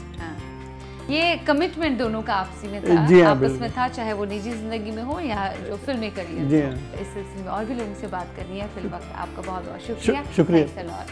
ये कमिटमेंट दोनों का आपसी में था। जी हाँ, आपस में था चाहे वो निजी ज़िंदगी में हो या जो फिल्मी करियर जी हो। हाँ। इस सिलसिले में और भी लोगों से बात करनी है। फिल वक्त आपका बहुत बहुत शुक्रिया। शुक्रिया।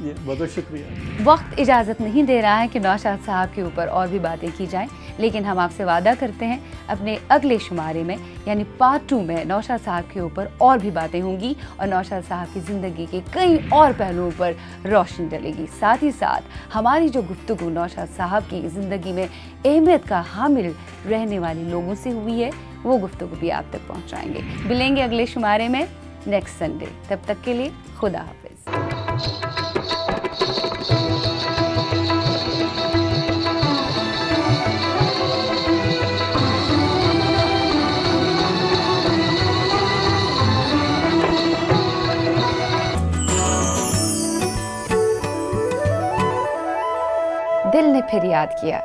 बहुत बहुत शुक्रिया। वक्त इजाज़त नहीं दे रहा है कि नौशाद साहब के ऊपर और भी बातें की जाएँ, लेकिन हम आपसे वादा करते हैं, अपने अगले शुमारे में, यानी पार्ट टू में नौशाद साहब के ऊपर और भी बातें होंगी और नौशाद साहब की ज़िंदगी के कई और पहलुओं पर रोशनी डलेगी। साथ ही साथ, हमारी जो गुफ्तगु नौशाद साहब की ज़िंदगी में अहमियत का हामिल रहने वाले लोगों से हुई है, वो गुफ्तगु भी आप तक पहुँचाएँगे। मिलेंगे अगले शुमारे में नेक्स्ट संडे तब तक के लिए खुदा दिल ने फिर याद किया।